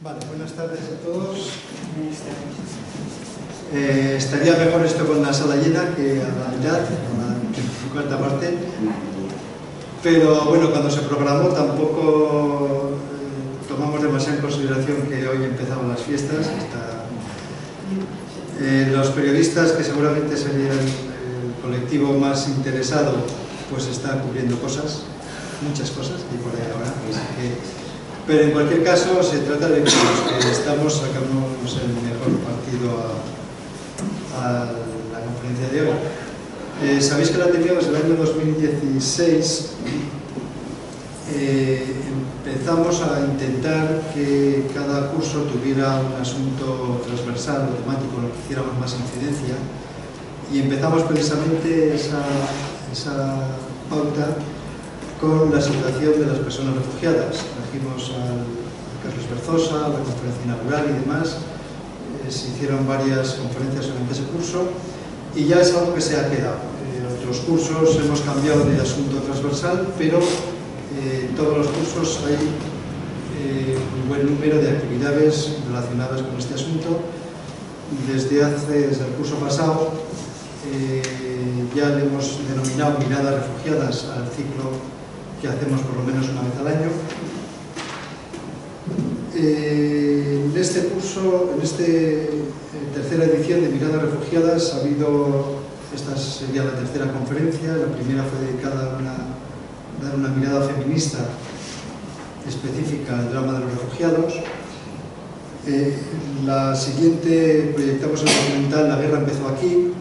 Vale, buenas tardes a todos. Eh, estaría mejor esto con la sala llena que a la mitad, a la cuarta parte. Pero bueno, cuando se programó tampoco eh, tomamos demasiado en consideración que hoy empezaban las fiestas. Está, eh, los periodistas, que seguramente serían el colectivo más interesado, pues están cubriendo cosas, muchas cosas, y por ahí ahora. Así que, pero en cualquier caso se trata de que los que estamos sacamos el mejor partido a, la conferencia de hoy. Eh, Sabéis que la teníamos el año 2016. Eh, empezamos a intentar que cada curso tuviera un asunto transversal o temático en lo que hiciéramos más incidencia y empezamos precisamente esa pauta con la situación de las personas refugiadas. Trajimos a Carlos Berzosa, a la conferencia inaugural y demás. Eh, se hicieron varias conferencias durante ese curso y ya es algo que se ha quedado. En eh, otros cursos hemos cambiado de asunto transversal, pero eh, en todos los cursos hay eh, un buen número de actividades relacionadas con este asunto. Desde, hace, desde el curso pasado ya le hemos denominado miradas refugiadas al ciclo que hacemos por lo menos una vez al año. Eh, en este curso, en esta tercera edición de Miradas Refugiadas, ha habido, esta sería la tercera conferencia, la primera fue dedicada a una, dar una mirada feminista específica al drama de los refugiados. Eh, la siguiente proyectamos el documental La guerra empezó aquí,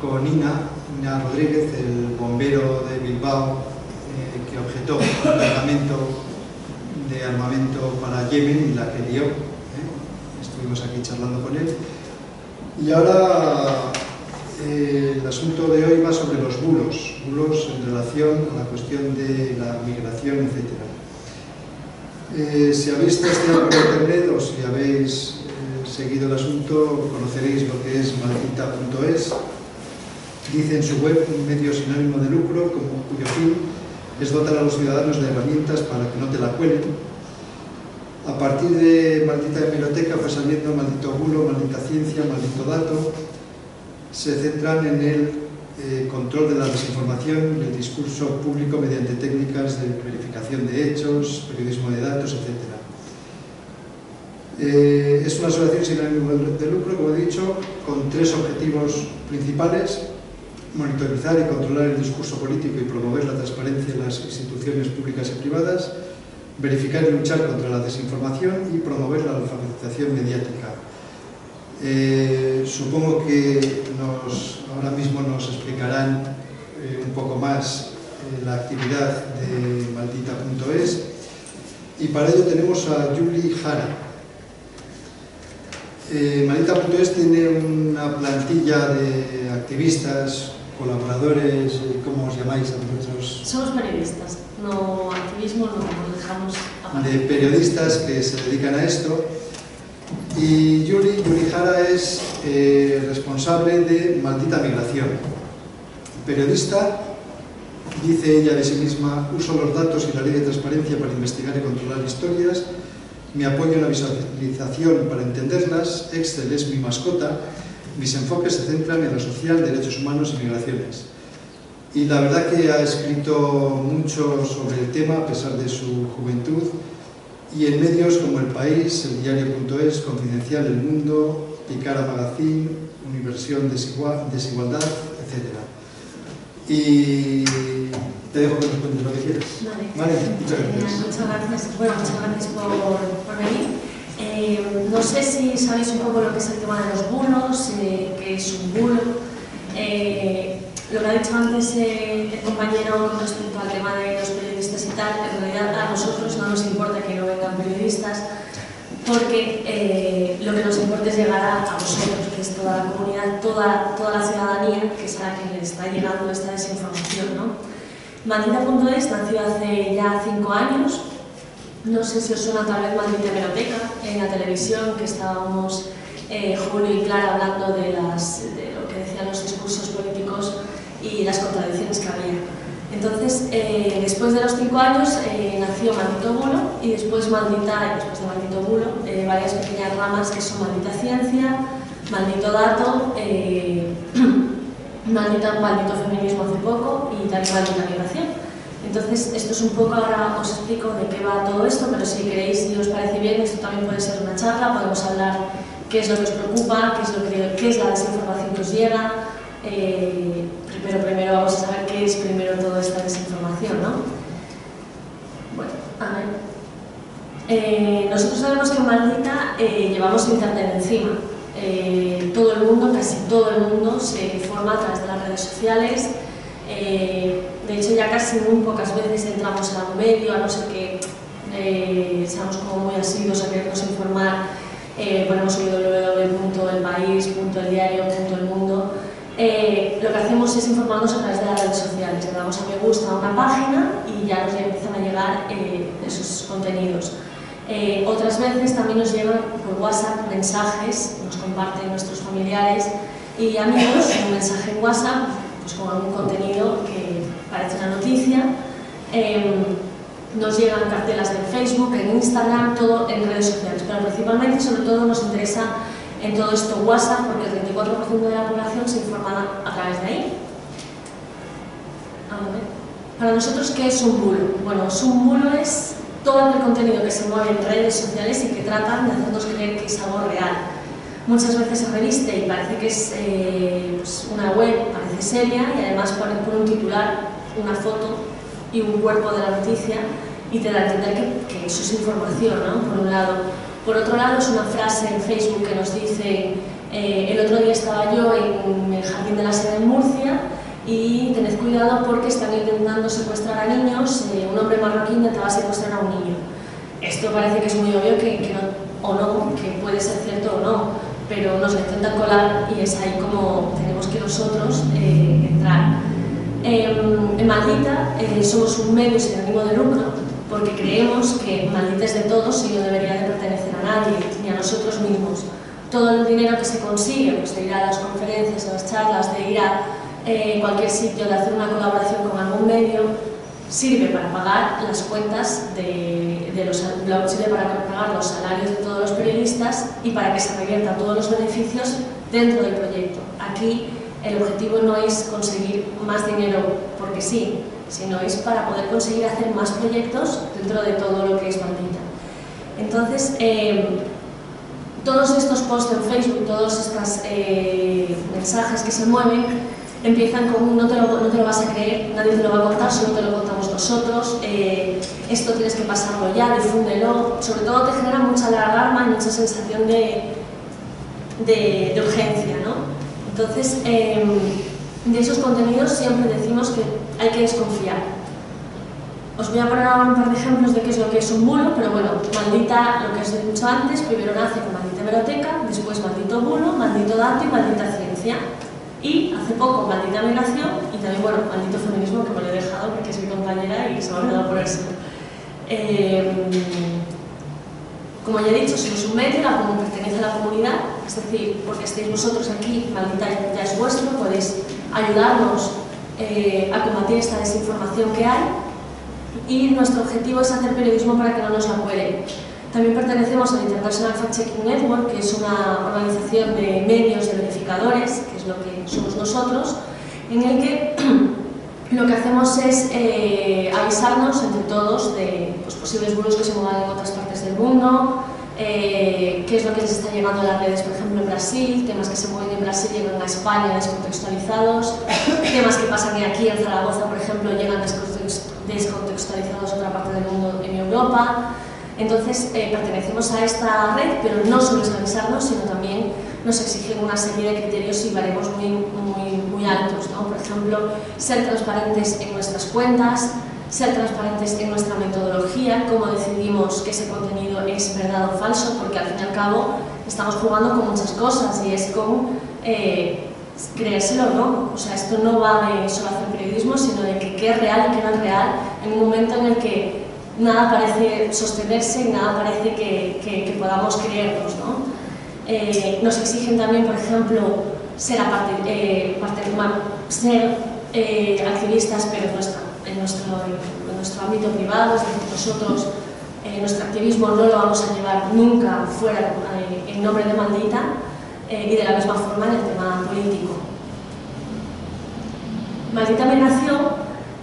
con Ina, Ina Rodríguez, el bombero de Bilbao, que objetó un cargamento de armamento para Yemen la que dio. ¿eh? Estuvimos aquí charlando con él. Y ahora eh, el asunto de hoy va sobre los bulos, bulos en relación a la cuestión de la migración, etc. Eh, si habéis testeado por internet o si habéis seguido el asunto, conoceréis lo que es maldita.es. Dice en su web un medio sin ánimo de lucro, como, cuyo fin es dotar a los ciudadanos de herramientas para que no te la cuelen. A partir de Maldita Hemeroteca fue saliendo Maldito Bulo, Maldita Ciencia, Maldito Dato. Se centran en el eh, control de la desinformación y el discurso público mediante técnicas de verificación de hechos, periodismo de datos, etc. Eh, es una asociación sin ánimo de lucro, como he dicho, con tres objetivos principales monitorizar y controlar el discurso político y promover la transparencia en las instituciones públicas y privadas, verificar y luchar contra la desinformación y promover la alfabetización mediática. Eh, supongo que nos, ahora mismo nos explicarán eh, un poco más eh, la actividad de maldita.es y para ello tenemos a Julie Jara. Eh, Maldita.es tiene una plantilla de activistas, colaboradores, ¿cómo os llamáis a vosotros? Somos periodistas, no activismo, no nos dejamos aparte. De periodistas que se dedican a esto. Y Yuri, Yuri Jara es eh, responsable de Maldita Migración. Periodista, dice ella de sí misma, uso los datos y la ley de transparencia para investigar y controlar historias, me apoyo en la visualización para entenderlas, Excel es mi mascota, mis enfoques se centran en lo social, derechos humanos y migraciones. Y la verdad que ha escrito mucho sobre el tema a pesar de su juventud y en medios como El País, El Diario.es, Confidencial, El Mundo, Picara Magazine, Universión Desigualdad, etc. Y te dejo que nos cuentes lo que quieras. Vale. Vale, muchas gracias. Muchas gracias. Bueno, muchas gracias por, por venir. Eh, no sé si sabéis un poco lo que es el tema de los bulos, eh, qué es un bulo. Eh, lo que ha dicho antes eh, el compañero respecto al tema de los periodistas y tal, en realidad a nosotros no nos importa que no vengan periodistas, porque eh, lo que nos importa es llegar a, a vosotros, que es toda la comunidad, toda, toda la ciudadanía, que es a la que le está llegando esta desinformación. ¿no? Maldita.es nació hace ya cinco años, no sé si os suena tal vez Maldita Hemeroteca en la televisión, que estábamos eh, Julio y Clara hablando de, lo que decían los discursos políticos y las contradicciones que había. Entonces, eh, después de los cinco años, eh, nació Maldito Bulo y después Maldita, y después de Maldito Bulo, varias pequeñas ramas que son Maldita Ciencia, Maldito Dato, Maldita, Maldito Feminismo hace poco y también Maldita Migración. Entonces, esto es un poco, ahora os explico de qué va todo esto, pero si queréis y os parece bien, esto también puede ser una charla, podemos hablar qué es lo que os preocupa, qué es, lo que, qué es la desinformación que os llega, eh, pero primero vamos a saber qué es primero toda esta desinformación, ¿no? Bueno, a ver. Eh, nosotros sabemos que en Maldita eh, llevamos Internet encima. Eh, todo el mundo, casi todo el mundo, se forma a través de las redes sociales. De hecho, ya casi muy pocas veces entramos a un medio, a no ser que seamos como muy asiduos a querernos informar. ponemos www.elpaís.eldiario.elmundo eh, lo que hacemos es informarnos a través de las redes sociales. Le damos a me gusta a una página y ya nos empiezan a llegar eh, esos contenidos. Eh, otras veces también nos llegan por WhatsApp mensajes, nos comparten nuestros familiares y amigos un mensaje en WhatsApp pues, con algún contenido que parece una noticia. Em, nos llegan cartelas en Facebook, en Instagram, todo en redes sociales, pero principalmente, sobre todo, nos interesa en todo esto WhatsApp, porque el 34% de la población se informa a través de ahí. Para nosotros, ¿qué es un bulo? Bueno, un bulo es todo el contenido que se mueve en redes sociales y que tratan de hacernos creer que es algo real. Muchas veces se reviste y parece que es eh, pues una web, parece seria, y además pone por un titular una foto y un cuerpo de la noticia y te da a entender que, que eso es información, ¿no? Por un lado. Por otro lado, es una frase en Facebook que nos dice eh, el otro día estaba yo en el Jardín de la Sede en Murcia y tened cuidado porque están intentando secuestrar a niños, eh, un hombre marroquí intentaba secuestrar a un niño. Esto parece que es muy obvio que, no, o no, que puede ser cierto o no, pero nos intentan colar y es ahí como tenemos que nosotros eh, entrar. Em, en Maldita somos un medio sin ánimo de lucro, porque creemos que Maldita es de todos y no debería de pertenecer a nadie, ni a nosotros mismos. Todo el dinero que se consigue, pues de ir a las conferencias, a las charlas, de ir a eh, cualquier sitio, de hacer una colaboración con algún medio, sirve para pagar las cuentas de, de los, sirve para pagar los salarios de todos los periodistas y para que se reviertan todos los beneficios dentro del proyecto. Aquí el objetivo no es conseguir más dinero porque sí, sino es para poder conseguir hacer más proyectos dentro de todo lo que es Maldita. Entonces, eh, todos estos posts en Facebook, todos estos eh, mensajes que se mueven, empiezan con no te, lo, no te lo vas a creer, nadie te lo va a contar, solo te lo contamos nosotros, eh, esto tienes que pasarlo ya, difúndelo, sobre todo te genera mucha alarma y mucha sensación de, de, urgencia, ¿no? Entonces, de esos contenidos siempre decimos que hay que desconfiar. Os voy a poner ahora un par de ejemplos de qué es lo que es un bulo, pero bueno, maldita, lo que os he dicho antes, primero nace con maldita hemeroteca, después maldito bulo, maldito dato y maldita ciencia. Y hace poco maldita migración y también, bueno, maldito feminismo que me lo he dejado porque es mi compañera y se me ha olvidado ponérselo. Eh, como ya he dicho, somos un medio, la, pertenece a la comunidad, es decir, porque estéis vosotros aquí, maldita ya es vuestro, podéis ayudarnos eh, a combatir esta desinformación que hay y nuestro objetivo es hacer periodismo para que no nos la. También pertenecemos al International Fact Checking Network, que es una organización de medios de verificadores, que es lo que somos nosotros, en el que lo que hacemos es eh, avisarnos entre todos de pues, posibles bulos que se muevan en otras partes del mundo, eh, qué es lo que les está llegando a las redes, por ejemplo, en Brasil, temas que se mueven en Brasil llegan a España descontextualizados, temas que pasan aquí en Zaragoza, por ejemplo, llegan descontextualizados a otra parte del mundo en Europa. Entonces, eh, pertenecemos a esta red, pero no solo es avisarnos, sino también nos exigen una serie de criterios y baremos muy, muy, muy altos. ¿no? Por ejemplo, ser transparentes en nuestras cuentas, ser transparentes en nuestra metodología, cómo decidimos que ese contenido es verdad o falso, porque al fin y al cabo estamos jugando con muchas cosas y es con eh, creérselo o no. O sea, esto no va de solo hacer periodismo, sino de que qué es real y qué no es real en un momento en el que nada parece sostenerse nada parece que, que, podamos creernos. ¿no? Eh, nos exigen también, por ejemplo, ser, aparte, eh, parte, ser eh, activistas, pero no estamos en nuestro, en nuestro ámbito privado, es decir, nosotros eh, nuestro activismo no lo vamos a llevar nunca fuera eh, en nombre de Maldita eh, y de la misma forma en el tema político. Maldita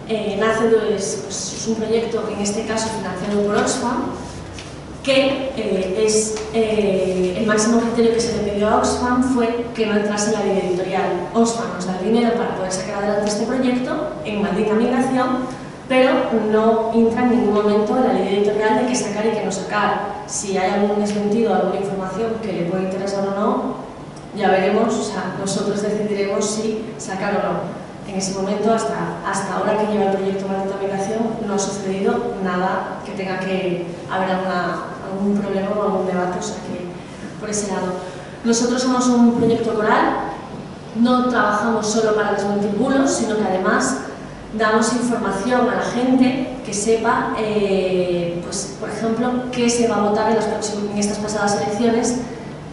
Migración nace pues, pues, es un proyecto, en este caso financiado por Oxfam, que es el máximo criterio que se le pidió a Oxfam fue que no entrase en la línea editorial. Oxfam nos da el dinero para poder sacar adelante este proyecto en Maldita Migración pero no entra en ningún momento en la línea editorial de qué sacar y qué no sacar. Si hay algún desmentido, alguna información que le puede interesar o no, ya veremos, o sea, nosotros decidiremos si sacar o no. En ese momento, hasta, hasta ahora que lleva el proyecto Maldita Migración, no ha sucedido nada que tenga que haber algún problema o algún debate, o sea que por ese lado. Nosotros somos un proyecto coral, no trabajamos solo para desmentir bulos, sino que además damos información a la gente que sepa, eh, pues, por ejemplo, qué se va a votar en, en estas pasadas elecciones,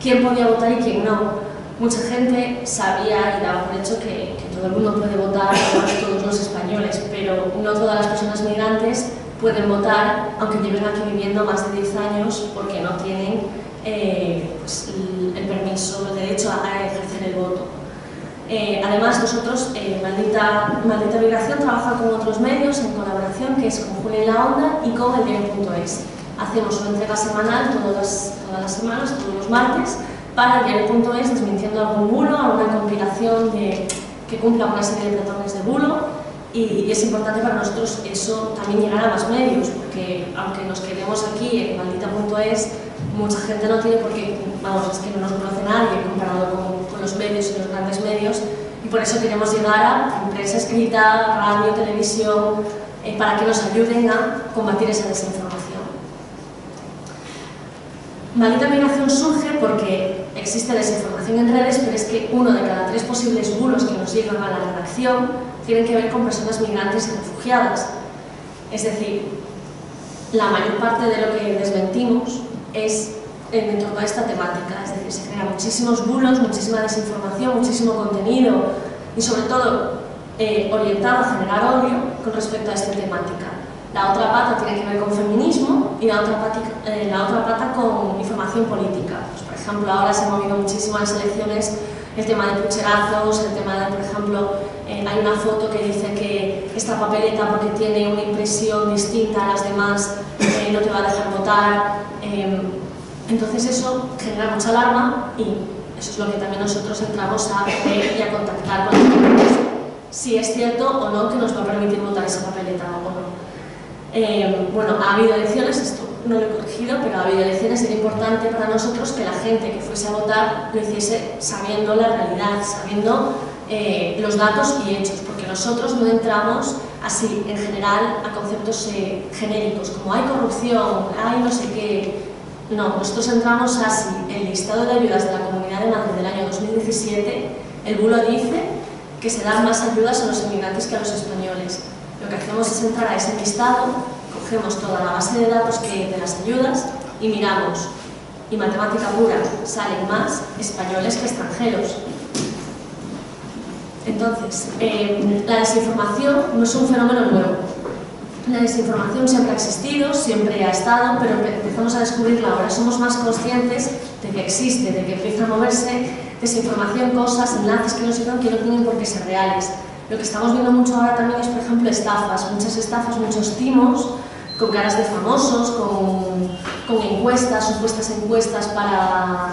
quién podía votar y quién no. Mucha gente sabía y daba por hecho que, todo el mundo puede votar, todos los españoles, pero no todas las personas migrantes pueden votar, aunque lleven aquí viviendo más de 10 años, porque no tienen eh, pues, el, permiso, el derecho a ejercer el voto. Eh, además, nosotros, eh, Maldita, Maldita Migración, trabaja con otros medios en colaboración, que es con Julia en la Onda y con el diario.es. Hacemos una entrega semanal todas las, todas las semanas, todos los martes, para el diario.es, desmintiendo algún bulo, alguna compilación de, que cumpla una serie de patrones de bulo. Y, es importante para nosotros eso también llegar a más medios, porque aunque nos quedemos aquí en maldita.es, mucha gente no tiene por qué, vamos, es que no nos conoce nadie comparado con, con los medios y los grandes medios y por eso queremos llegar a prensa escrita, radio, televisión, eh, para que nos ayuden a combatir esa desinformación. Maldita migración surge porque existe desinformación en redes, pero es que uno de cada tres posibles bulos que nos llegan a la redacción tienen que ver con personas migrantes y refugiadas. Es decir, la mayor parte de lo que desmentimos es en torno a esta temática, es decir, se crean muchísimos bulos, muchísima desinformación, muchísimo contenido y sobre todo eh, orientado a generar odio con respecto a esta temática. La otra pata tiene que ver con feminismo y la otra pata, eh, la otra pata con información política. Pues, por ejemplo, ahora se han movido muchísimo las elecciones el tema de pucherazos, el tema de, por ejemplo, eh, hay una foto que dice que esta papeleta, porque tiene una impresión distinta a las demás, no te va a dejar votar. Em, entonces eso genera mucha alarma y eso es lo que también nosotros entramos a ver y a contactar con los si es cierto o no que nos va a permitir votar esa papeleta o no. Em, bueno, ha habido elecciones, esto no lo he corregido, pero ha habido elecciones, era importante para nosotros que la gente que fuese a votar lo hiciese sabiendo la realidad, sabiendo eh, los datos y hechos, porque nosotros no entramos así en general a conceptos eh, genéricos, como hay corrupción, hay no sé qué. No, nosotros entramos así, el listado de ayudas de la Comunidad de Madrid del año 2017, el bulo dice que se dan más ayudas a los inmigrantes que a los españoles. Lo que hacemos es entrar a ese listado, cogemos toda la base de datos que de las ayudas y miramos, y matemática pura, salen más españoles que extranjeros. Entonces, eh, la desinformación no es un fenómeno nuevo. La desinformación siempre ha existido, siempre ha estado, pero empezamos a descubrirla ahora. Somos más conscientes de que existe, de que empieza a moverse desinformación, cosas, enlaces que nos llegan que no tienen por qué ser reales. Lo que estamos viendo mucho ahora también es, por ejemplo, estafas. Muchas estafas, muchos timos con caras de famosos, con, con encuestas, supuestas encuestas para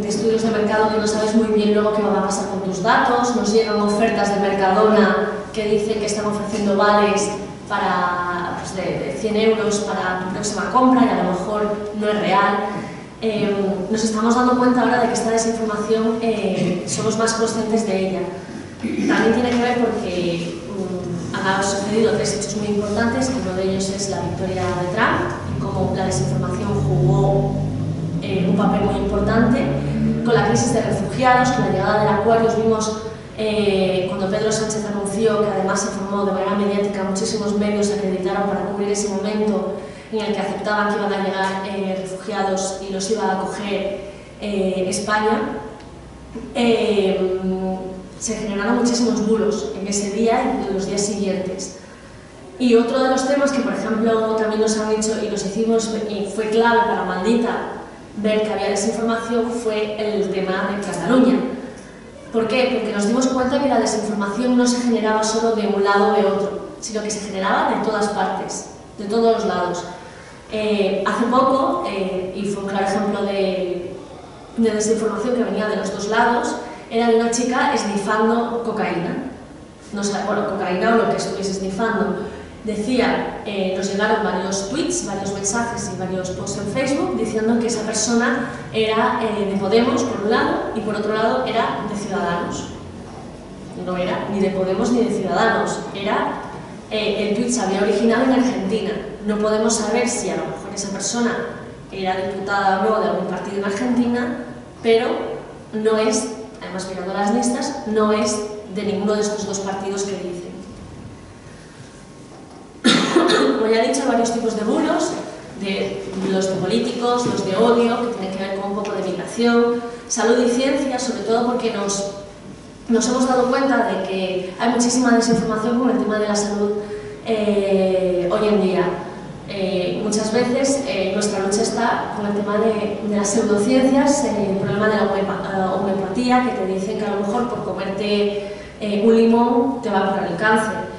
de estudios de mercado que no sabes muy bien luego qué va a pasar con tus datos, nos llegan ofertas de Mercadona que dicen que están ofreciendo vales para, pues de, 100 euros para tu próxima compra y a lo mejor no es real. Em, nos estamos dando cuenta ahora de que esta desinformación eh, somos más conscientes de ella. También tiene que ver porque um, han sucedido tres hechos muy importantes, uno de ellos es la victoria de Trump, y cómo la desinformación jugó eh, un papel muy importante. Con la crisis de refugiados, con la llegada del acuerdo, vimos eh, cuando Pedro Sánchez anunció que además se formó de manera mediática, muchísimos medios se acreditaron para cubrir ese momento en el que aceptaban que iban a llegar eh, refugiados y los iba a acoger España. Se generaron muchísimos bulos en ese día y en los días siguientes. Y otro de los temas que, por ejemplo, también nos han dicho y nos hicimos y fue clave para Maldita ver que había desinformación fue el tema de Cataluña. ¿Por qué? Porque nos dimos cuenta que la desinformación no se generaba solo de un lado o de otro, sino que se generaba de todas partes, de todos los lados. Eh, hace poco, eh, y fue un claro ejemplo de, de desinformación que venía de los dos lados, era de una chica esnifando cocaína. No sé, bueno, cocaína o lo que estuviese esnifando. Decía, eh, nos llegaron varios tweets, varios mensajes y varios posts en Facebook diciendo que esa persona era eh, de Podemos, por un lado, y por otro lado era de Ciudadanos. No era ni de Podemos ni de Ciudadanos, era eh, el tweet se había originado en Argentina. No podemos saber si a lo mejor esa persona era diputada o no de algún partido en Argentina, pero no es, además mirando las listas, no es de ninguno de estos dos partidos que dicen. Como ya he dicho, varios tipos de bulos, de los de políticos, los de odio, que tienen que ver con un poco de migración, salud y ciencia, sobre todo porque nos, nos hemos dado cuenta de que hay muchísima desinformación con el tema de la salud eh, hoy en día. Eh, muchas veces eh, nuestra lucha está con el tema de, de las pseudociencias, el problema de la homeopatía, que te dicen que a lo mejor por comerte un limón te va a curar el cáncer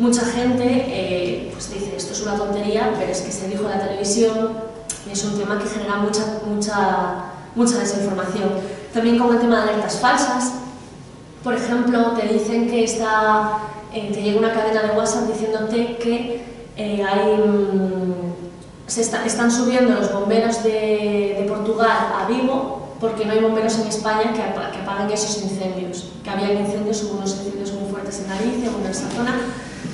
mucha gente eh, pues dice esto es una tontería, pero es que se dijo en la televisión y es un tema que genera mucha, mucha, mucha desinformación. También con el tema de alertas falsas, por ejemplo, te dicen que está, eh, te llega una cadena de WhatsApp diciéndote que eh, hay, mm, se está, están subiendo los bomberos de, de, Portugal a Vigo porque no hay bomberos en España que, que apaguen esos incendios, que había incendios, hubo unos incendios muy fuertes en Galicia, en esa zona,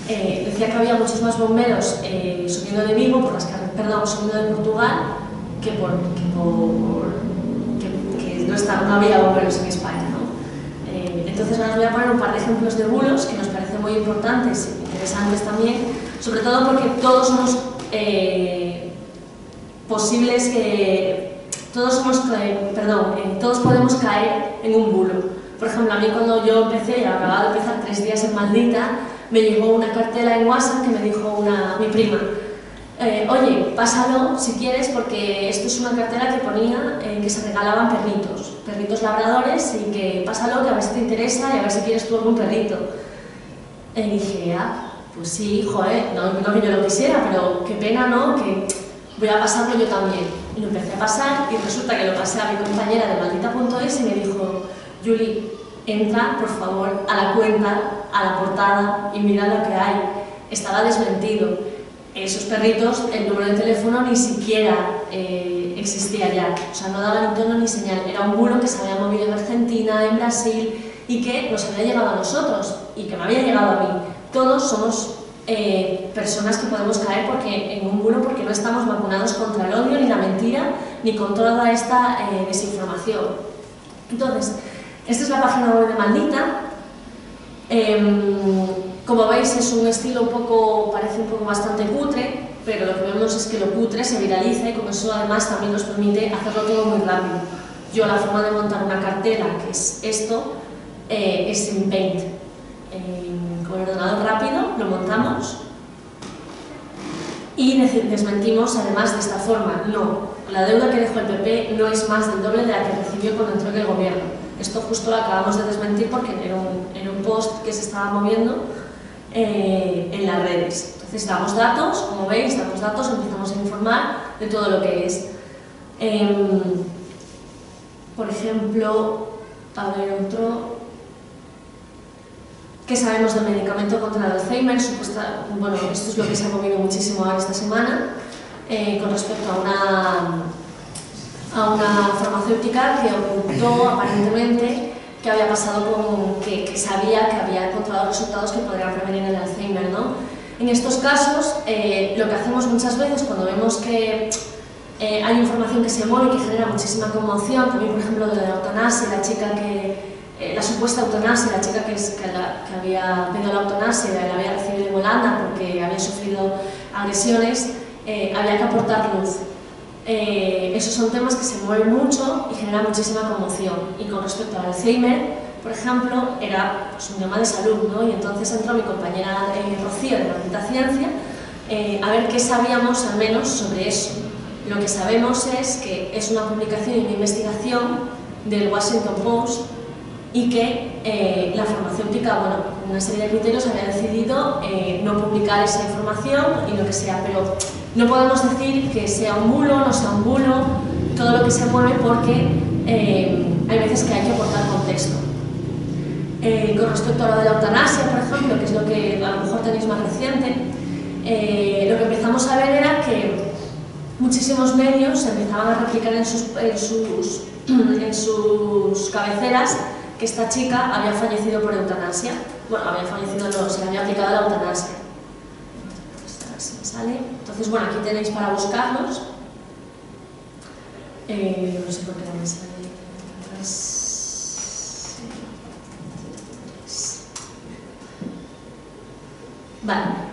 eh, decía que había muchos más bomberos eh, subiendo de Vigo, por las perdón, subiendo de Portugal, que, por, que, por, que, que no, está, no, había bomberos en España. ¿no? Eh, entonces ahora os voy a poner un par de ejemplos de bulos que nos parecen muy importantes e interesantes también, sobre todo porque todos somos eh, posibles que todos somos, perdón, todos podemos caer en un bulo. Por ejemplo, a mí cuando yo empecé, acababa de empezar tres días en Maldita, me llegó una cartela en WhatsApp que me dijo una, mi prima, eh, oye, pásalo si quieres porque esto es una cartela que ponía eh, que se regalaban perritos, perritos labradores y que pásalo que a ver si te interesa y a ver si quieres tú algún perrito. Y dije, ah, pues sí, joder, no, no que yo lo quisiera, pero qué pena, ¿no? Que voy a pasarlo yo también. Y lo empecé a pasar y resulta que lo pasé a mi compañera de maldita.es y me dijo, Julie, entra por favor a la cuenta, a la portada y mira lo que hay. Estaba desmentido. Esos perritos, el número de teléfono ni siquiera eh, existía ya, o sea, no daba ni tono ni señal. Era un muro que se había movido en Argentina, en Brasil y que nos había llegado a nosotros y que me había llegado a mí. Todos somos eh, personas que podemos caer porque, en un muro porque no estamos vacunados contra el odio, ni la mentira, ni con toda esta eh, desinformación. Entonces, esta es la página web de Maldita. Eh, como veis es un estilo un poco, parece un poco bastante cutre, pero lo que vemos es que lo cutre se viraliza y con eso además también nos permite hacerlo todo muy rápido. Yo la forma de montar una cartela, que es esto, eh, es en Paint. Eh, con ordenador rápido lo montamos y desmentimos además de esta forma. No, la deuda que dejó el PP no es más del doble de la que recibió cuando entró en el gobierno. Esto justo lo acabamos de desmentir porque era un, post que se estaba moviendo eh, en las redes. Entonces damos datos, como veis, damos datos, empezamos a informar de todo lo que es. Eh, por ejemplo, a ver otro... ¿Qué sabemos del medicamento contra el Alzheimer? Supuesta, bueno, esto es lo que se ha movido muchísimo ahora esta semana eh, con respecto a una a una farmacéutica que ocultó aparentemente que había pasado con que, que, sabía que había encontrado resultados que podrían prevenir el Alzheimer. ¿no? En estos casos, eh, lo que hacemos muchas veces cuando vemos que eh, hay información que se mueve y que genera muchísima conmoción, también por ejemplo de la eutanasia, la chica que, eh, la supuesta eutanasia, la chica que, es, que, la, que había pedido la eutanasia la había recibido en Holanda porque había sufrido agresiones, eh, había que aportar luz. Eh, esos son temas que se mueven mucho y generan muchísima conmoción. Y con respecto al Alzheimer, por ejemplo, era pues, un tema de salud, ¿no? Y entonces entró mi compañera eh, Rocío de Maldita Ciencia eh, a ver qué sabíamos al menos sobre eso. Lo que sabemos es que es una publicación y una investigación del Washington Post y que eh, la farmacéutica, bueno, una serie de criterios había decidido eh, no publicar esa información y lo que sea, pero no podemos decir que sea un bulo, no sea un bulo, todo lo que se mueve porque eh, hay veces que hay que aportar contexto. con respecto a lo de la eutanasia, por ejemplo, que es lo que a lo mejor tenéis más reciente, lo que empezamos a ver era que muchísimos medios empezaban a replicar en sus, en sus, en sus cabeceras que esta chica había fallecido por eutanasia. Bueno, había fallecido, no, se le había aplicado la eutanasia. sale. Entonces, bueno, aquí tenéis para buscarlos. Eh, no sé por qué no me sale. Vale.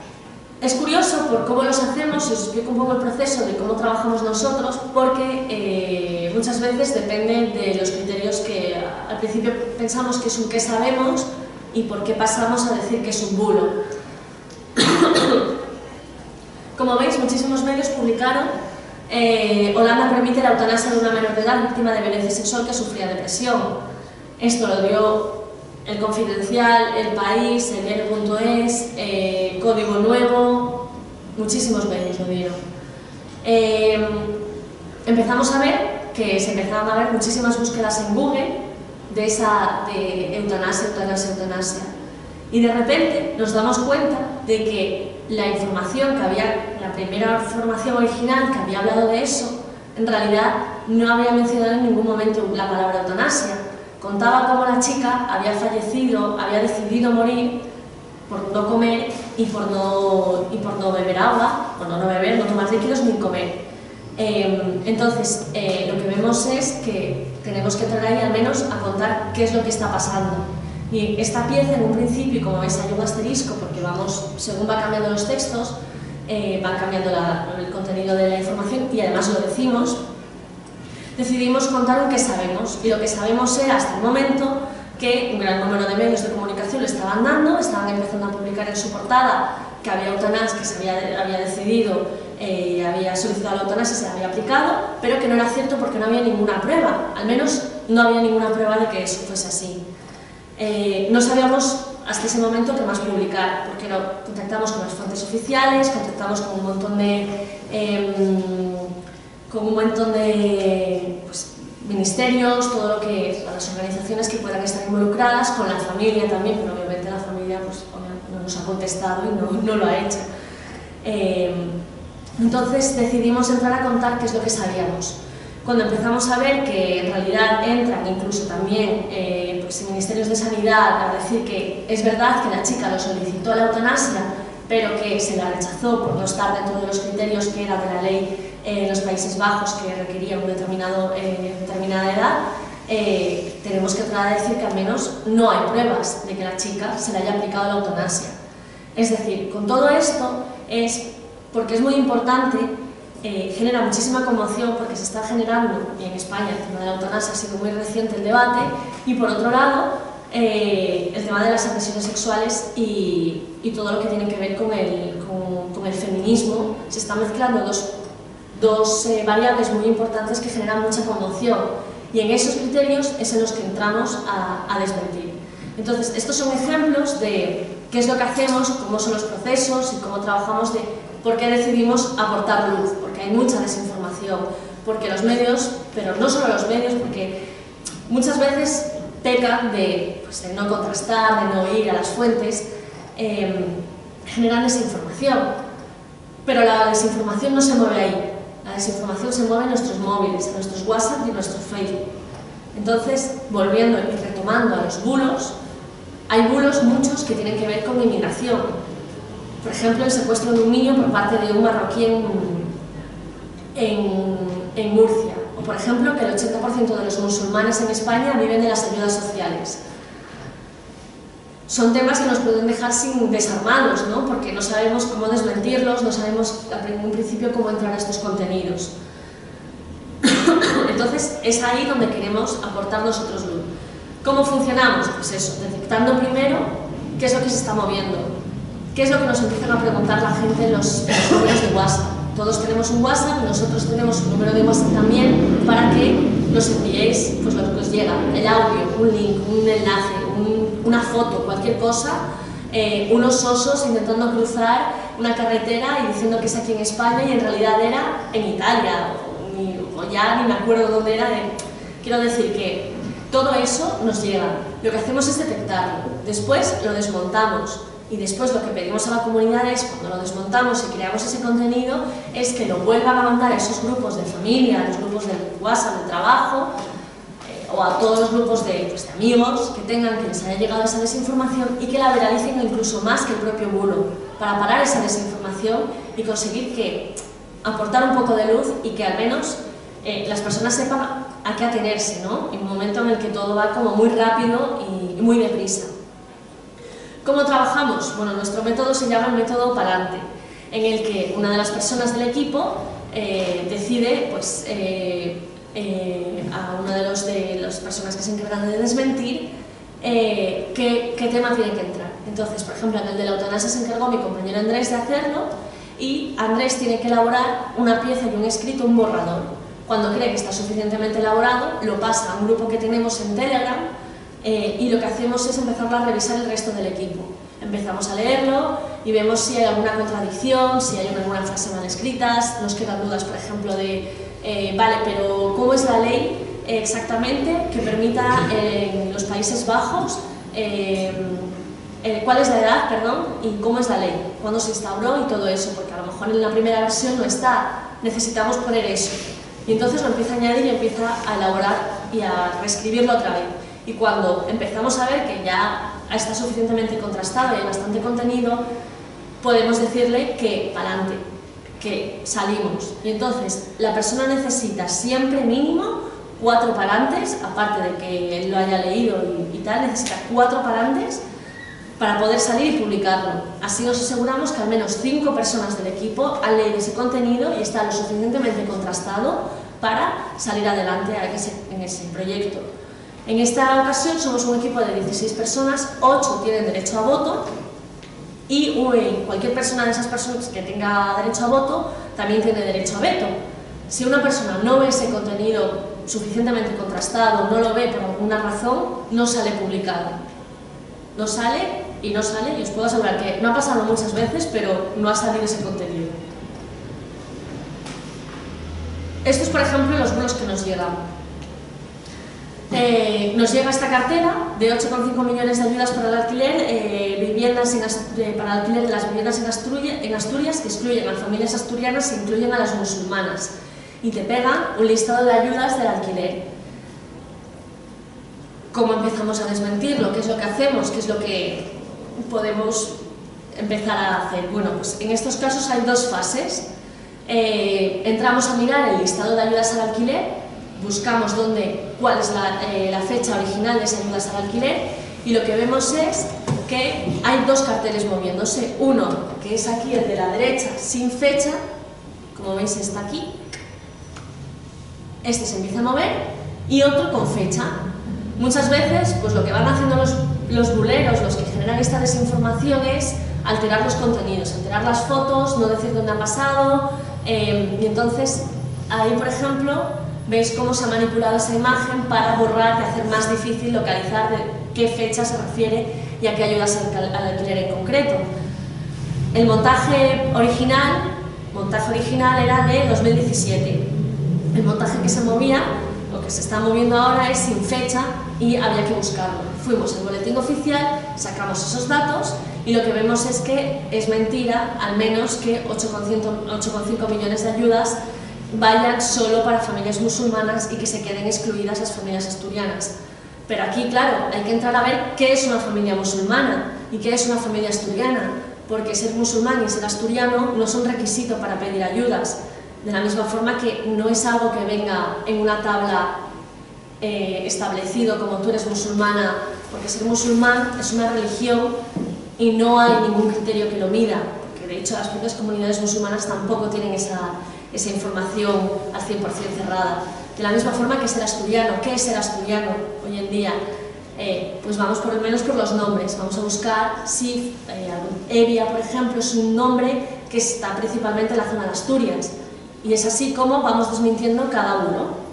Es curioso por cómo los hacemos, y os explico un poco el proceso de cómo trabajamos nosotros, porque eh, muchas veces depende de los criterios que al principio pensamos que es un qué sabemos y por qué pasamos a decir que es un bulo. Como veis, muchísimos medios publicaron eh, Holanda permite la eutanasia de una menor de edad víctima de violencia sexual que sufría depresión. Esto lo dio el Confidencial, El País, el Diario.es, eh, Código Nuevo, muchísimos medios lo dieron. Eh, empezamos a ver que se empezaron a ver muchísimas búsquedas en Google de esa de eutanasia, eutanasia, eutanasia. Y de repente nos damos cuenta de que la información que había, la primera información original que había hablado de eso, en realidad no había mencionado en ningún momento la palabra eutanasia, Contaba cómo la chica había fallecido, había decidido morir por no comer y por no, y por no beber agua, por no, beber, no tomar líquidos ni comer. Em, entonces, eh, lo que vemos es que tenemos que entrar ahí al menos a contar qué es lo que está pasando. Y esta pieza, en un principio, como veis, hay un asterisco, porque vamos, según va cambiando los textos, eh, va cambiando el contenido de la información y además lo decimos, decidimos contar lo que sabemos y lo que sabemos era hasta el momento que un gran número de medios de comunicación lo estaban dando, estaban empezando a publicar en su portada que había eutanasia, que se había, había decidido, eh, había solicitado la eutanasia y se había aplicado, pero que no era cierto porque no había ninguna prueba, al menos no había ninguna prueba de que eso fuese así. Eh, no sabíamos hasta ese momento qué más publicar, porque contactamos con las fuentes oficiales, contactamos con un montón de... Em, con un montón de pues, ministerios, todo lo que las organizaciones que puedan estar involucradas, con la familia también, pero obviamente la familia pues, no nos ha contestado y no, no lo ha hecho. Eh, entonces decidimos entrar a contar qué es lo que sabíamos. Cuando empezamos a ver que en realidad entran incluso también eh, pues, ministerios de sanidad a decir que es verdad que la chica lo solicitó la eutanasia, pero que se la rechazó por no estar dentro de los criterios que era de la ley en los Países Bajos que requerían una eh, determinada edad, eh, tenemos que tratar de decir que al menos no hay pruebas de que la chica se le haya aplicado la eutanasia. Es decir, con todo esto es porque es muy importante, eh, genera muchísima conmoción porque se está generando, y en España el tema de la eutanasia ha sido muy reciente el debate, y por otro lado, el tema de las agresiones sexuales y, y, todo lo que tiene que ver con el, con, con el feminismo, se están mezclando dos dos eh, variables muy importantes que generan mucha conmoción y en esos criterios es en los que entramos a, desmentir. Entonces, estos son ejemplos de qué es lo que hacemos, cómo son los procesos y cómo trabajamos de por qué decidimos aportar luz, porque hay mucha desinformación, porque los medios, pero no solo los medios, porque muchas veces pecan de, pues, no contrastar, de no ir a las fuentes, eh, generan desinformación. Pero la desinformación no se mueve ahí, la desinformación se mueve en nuestros móviles, en nuestros WhatsApp y en nuestro Facebook. Entonces, volviendo y retomando a los bulos, hay bulos muchos que tienen que ver con inmigración. Por ejemplo, el secuestro de un niño por parte de un marroquí en, en Murcia. O por ejemplo, que el 80% de los musulmanes en España viven de las ayudas sociales son temas que nos pueden dejar sin desarmados, ¿no? porque no sabemos cómo desmentirlos, no sabemos en un principio cómo entrar a estos contenidos. Entonces, es ahí donde queremos aportar nosotros luz. ¿Cómo funcionamos? Pues eso, detectando primero qué es lo que se está moviendo, qué es lo que nos empiezan a preguntar la gente en los, números de WhatsApp. Todos tenemos un WhatsApp, nosotros tenemos un número de WhatsApp también para que nos enviéis pues, lo que os llega, el audio, un link, un enlace, una foto, cualquier cosa, eh, unos osos intentando cruzar una carretera y diciendo que es aquí en España y en realidad era en Italia, o, ya ni me acuerdo dónde era. quiero decir que todo eso nos llega. Lo que hacemos es detectarlo, después lo desmontamos y después lo que pedimos a la comunidad es, cuando lo desmontamos y creamos ese contenido, es que lo vuelvan a mandar a esos grupos de familia, a los grupos de WhatsApp, de trabajo, o a todos los grupos de, pues, de, amigos que tengan que les haya llegado esa desinformación y que la veralicen incluso más que el propio bulo, para parar esa desinformación y conseguir que aportar un poco de luz y que al menos eh, las personas sepan a qué atenerse, ¿no? En un momento en el que todo va como muy rápido y, muy deprisa. ¿Cómo trabajamos? Bueno, nuestro método se llama el método Palante, en el que una de las personas del equipo eh, decide pues, eh, eh, a una de, los, de las personas que se encargan de desmentir eh, qué, qué, tema tiene que entrar. Entonces, por ejemplo, en el de la eutanasia se encargó mi compañero Andrés de hacerlo y Andrés tiene que elaborar una pieza y un escrito, un borrador. Cuando cree que está suficientemente elaborado, lo pasa a un grupo que tenemos en Telegram eh, y lo que hacemos es empezar a revisar el resto del equipo. Empezamos a leerlo y vemos si hay alguna contradicción, si hay alguna frase mal escrita, nos quedan dudas, por ejemplo, de eh, vale, pero ¿cómo es la ley exactamente que permita en los Países Bajos, eh, eh, cuál es la edad, perdón, y cómo es la ley, cuándo se instauró y todo eso, porque a lo mejor en la primera versión no está, necesitamos poner eso. Y entonces lo empieza a añadir y empieza a elaborar y a reescribirlo otra vez. Y cuando empezamos a ver que ya está suficientemente contrastado y hay bastante contenido, podemos decirle que adelante, que salimos. Y entonces la persona necesita siempre mínimo cuatro parantes, aparte de que él lo haya leído y, tal, necesita cuatro parantes para poder salir y publicarlo. Así nos aseguramos que al menos cinco personas del equipo han leído ese contenido y está lo suficientemente contrastado para salir adelante en ese proyecto. En esta ocasión somos un equipo de 16 personas, 8 tienen derecho a voto y cualquier persona de esas personas que tenga derecho a voto también tiene derecho a veto. Si una persona no ve ese contenido suficientemente contrastado, no lo ve por alguna razón, no sale publicado. No sale y no sale, y os puedo asegurar que no ha pasado muchas veces, pero no ha salido ese contenido. Estos, por ejemplo, los bulos que nos llegan. Eh, nos llega esta cartera de 8,5 millones de ayudas para el alquiler, eh, viviendas eh, para el alquiler de las viviendas en Asturias, que excluyen a familias asturianas e incluyen a las musulmanas. Y te pega un listado de ayudas del alquiler. ¿Cómo empezamos a desmentirlo? ¿Qué es lo que hacemos? ¿Qué es lo que podemos empezar a hacer? Bueno, pues en estos casos hay dos fases. entramos a mirar el listado de ayudas al alquiler buscamos dónde, cuál es eh, la, fecha original de esas ayudas al alquiler y lo que vemos es que hay dos carteles moviéndose. Uno, que es aquí el de la derecha, sin fecha, como veis está aquí. Este se empieza a mover y otro con fecha. Muchas veces, pues lo que van haciendo los, los buleros, los que generan esta desinformación es alterar los contenidos, alterar las fotos, no decir dónde ha pasado, eh, y entonces ahí, por ejemplo, veis cómo se ha manipulado esa imagen para borrar y hacer más difícil localizar de qué fecha se refiere y a qué ayudas al, alquiler en concreto. El montaje original, montaje original era de 2017. El montaje que se movía, lo que se está moviendo ahora es sin fecha y había que buscarlo. Fuimos al boletín oficial, sacamos esos datos y lo que vemos es que es mentira, al menos que 8,5 millones de ayudas vayan solo para familias musulmanas y que se queden excluidas las familias asturianas. Pero aquí, claro, hay que entrar a ver qué es una familia musulmana y qué es una familia asturiana, porque ser musulmán y ser asturiano no son requisitos para pedir ayudas, de la misma forma que no es algo que venga en una tabla eh, establecido como tú eres musulmana, porque ser musulmán es una religión y no hay ningún criterio que lo mida, porque de hecho las propias comunidades musulmanas tampoco tienen esa, esa información al 100% cerrada. De la misma forma que ser asturiano, ¿qué es ser asturiano hoy en día? eh, pues vamos por lo menos por los nombres, vamos a buscar si eh, Evia, por ejemplo, es un nombre que está principalmente en la zona de Asturias, y es así como vamos desmintiendo cada uno.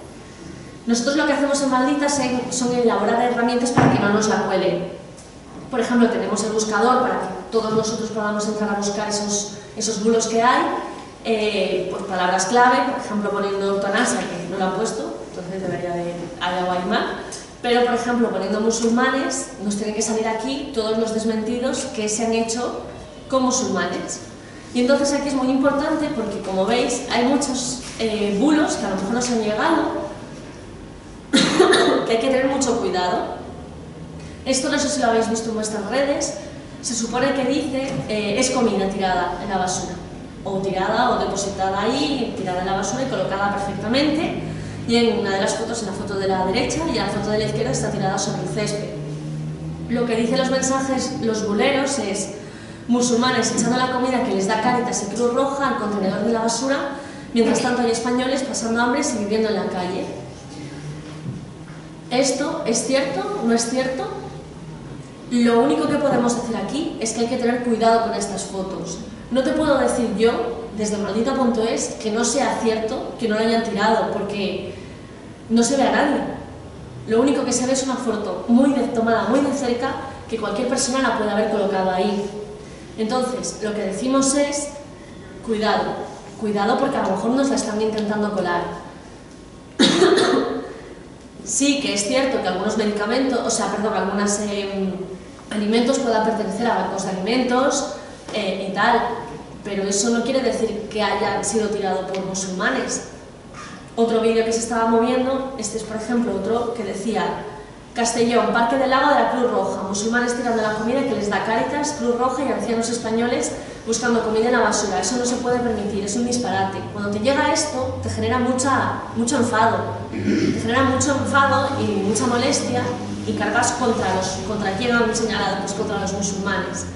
Nosotros lo que hacemos en Malditas son elaborar herramientas para que no nos la cuelen. Por ejemplo, tenemos el buscador para que todos nosotros podamos entrar a buscar esos, esos bulos que hay, eh, por palabras clave, por ejemplo poniendo eutanasia, que no lo han puesto, entonces debería de hay algo ahí mal, pero por ejemplo poniendo musulmanes, nos tienen que salir aquí todos los desmentidos que se han hecho con musulmanes. Y entonces aquí es muy importante porque, como veis, hay muchos eh, bulos que a lo mejor no se han llegado, que hay que tener mucho cuidado. Esto no sé si lo habéis visto en vuestras redes, se supone que dice eh, es comida tirada en la basura, o tirada o depositada ahí, tirada en la basura y colocada perfectamente, y en una de las fotos, en la foto de la derecha y en la foto de la izquierda está tirada sobre el césped. Lo que dicen los mensajes, los buleros, es musulmanes echando la comida que les da Cáritas y Cruz Roja al contenedor de la basura, mientras tanto hay españoles pasando hambre y viviendo en la calle. ¿Esto es cierto? ¿No es cierto? Lo único que podemos decir aquí es que hay que tener cuidado con estas fotos. No te puedo decir yo, desde maldita.es, que no sea cierto que no lo hayan tirado, porque no se ve a nadie. Lo único que se ve es una foto muy tomada muy de cerca que cualquier persona la puede haber colocado ahí. Entonces, lo que decimos es, cuidado, cuidado porque a lo mejor nos la están intentando colar. sí que es cierto que algunos medicamentos, o sea, perdón, algunos em, alimentos puedan pertenecer a bancos de alimentos eh, y tal, pero eso no quiere decir que haya sido tirado por musulmanes. Otro vídeo que se estaba moviendo, este es por ejemplo otro que decía Castellón, Parque del Lago de la Cruz Roja, musulmanes tirando la comida que les da Cáritas, Cruz Roja y ancianos españoles buscando comida en la basura. Eso no se puede permitir, es un disparate. Cuando te llega esto, te genera mucha, mucho enfado. Te genera mucho enfado y mucha molestia y cargas contra los, contra quién han señalado, pues contra los musulmanes.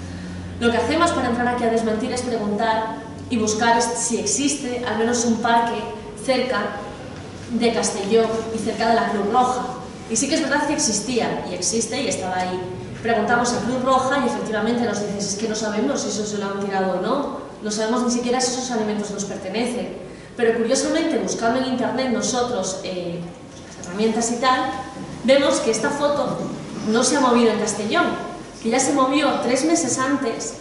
Lo que hacemos para entrar aquí a desmentir es preguntar y buscar si existe al menos un parque cerca de Castellón y cerca de la Cruz Roja. Y sí que es verdad que existía, y existe, y estaba ahí. Preguntamos a Cruz Roja y efectivamente nos dicen, es que no sabemos si eso se lo han tirado o no, no sabemos ni siquiera si esos alimentos nos pertenecen. Pero curiosamente, buscando en internet nosotros eh, las herramientas y tal, vemos que esta foto no se ha movido en Castellón, que ya se movió tres meses antes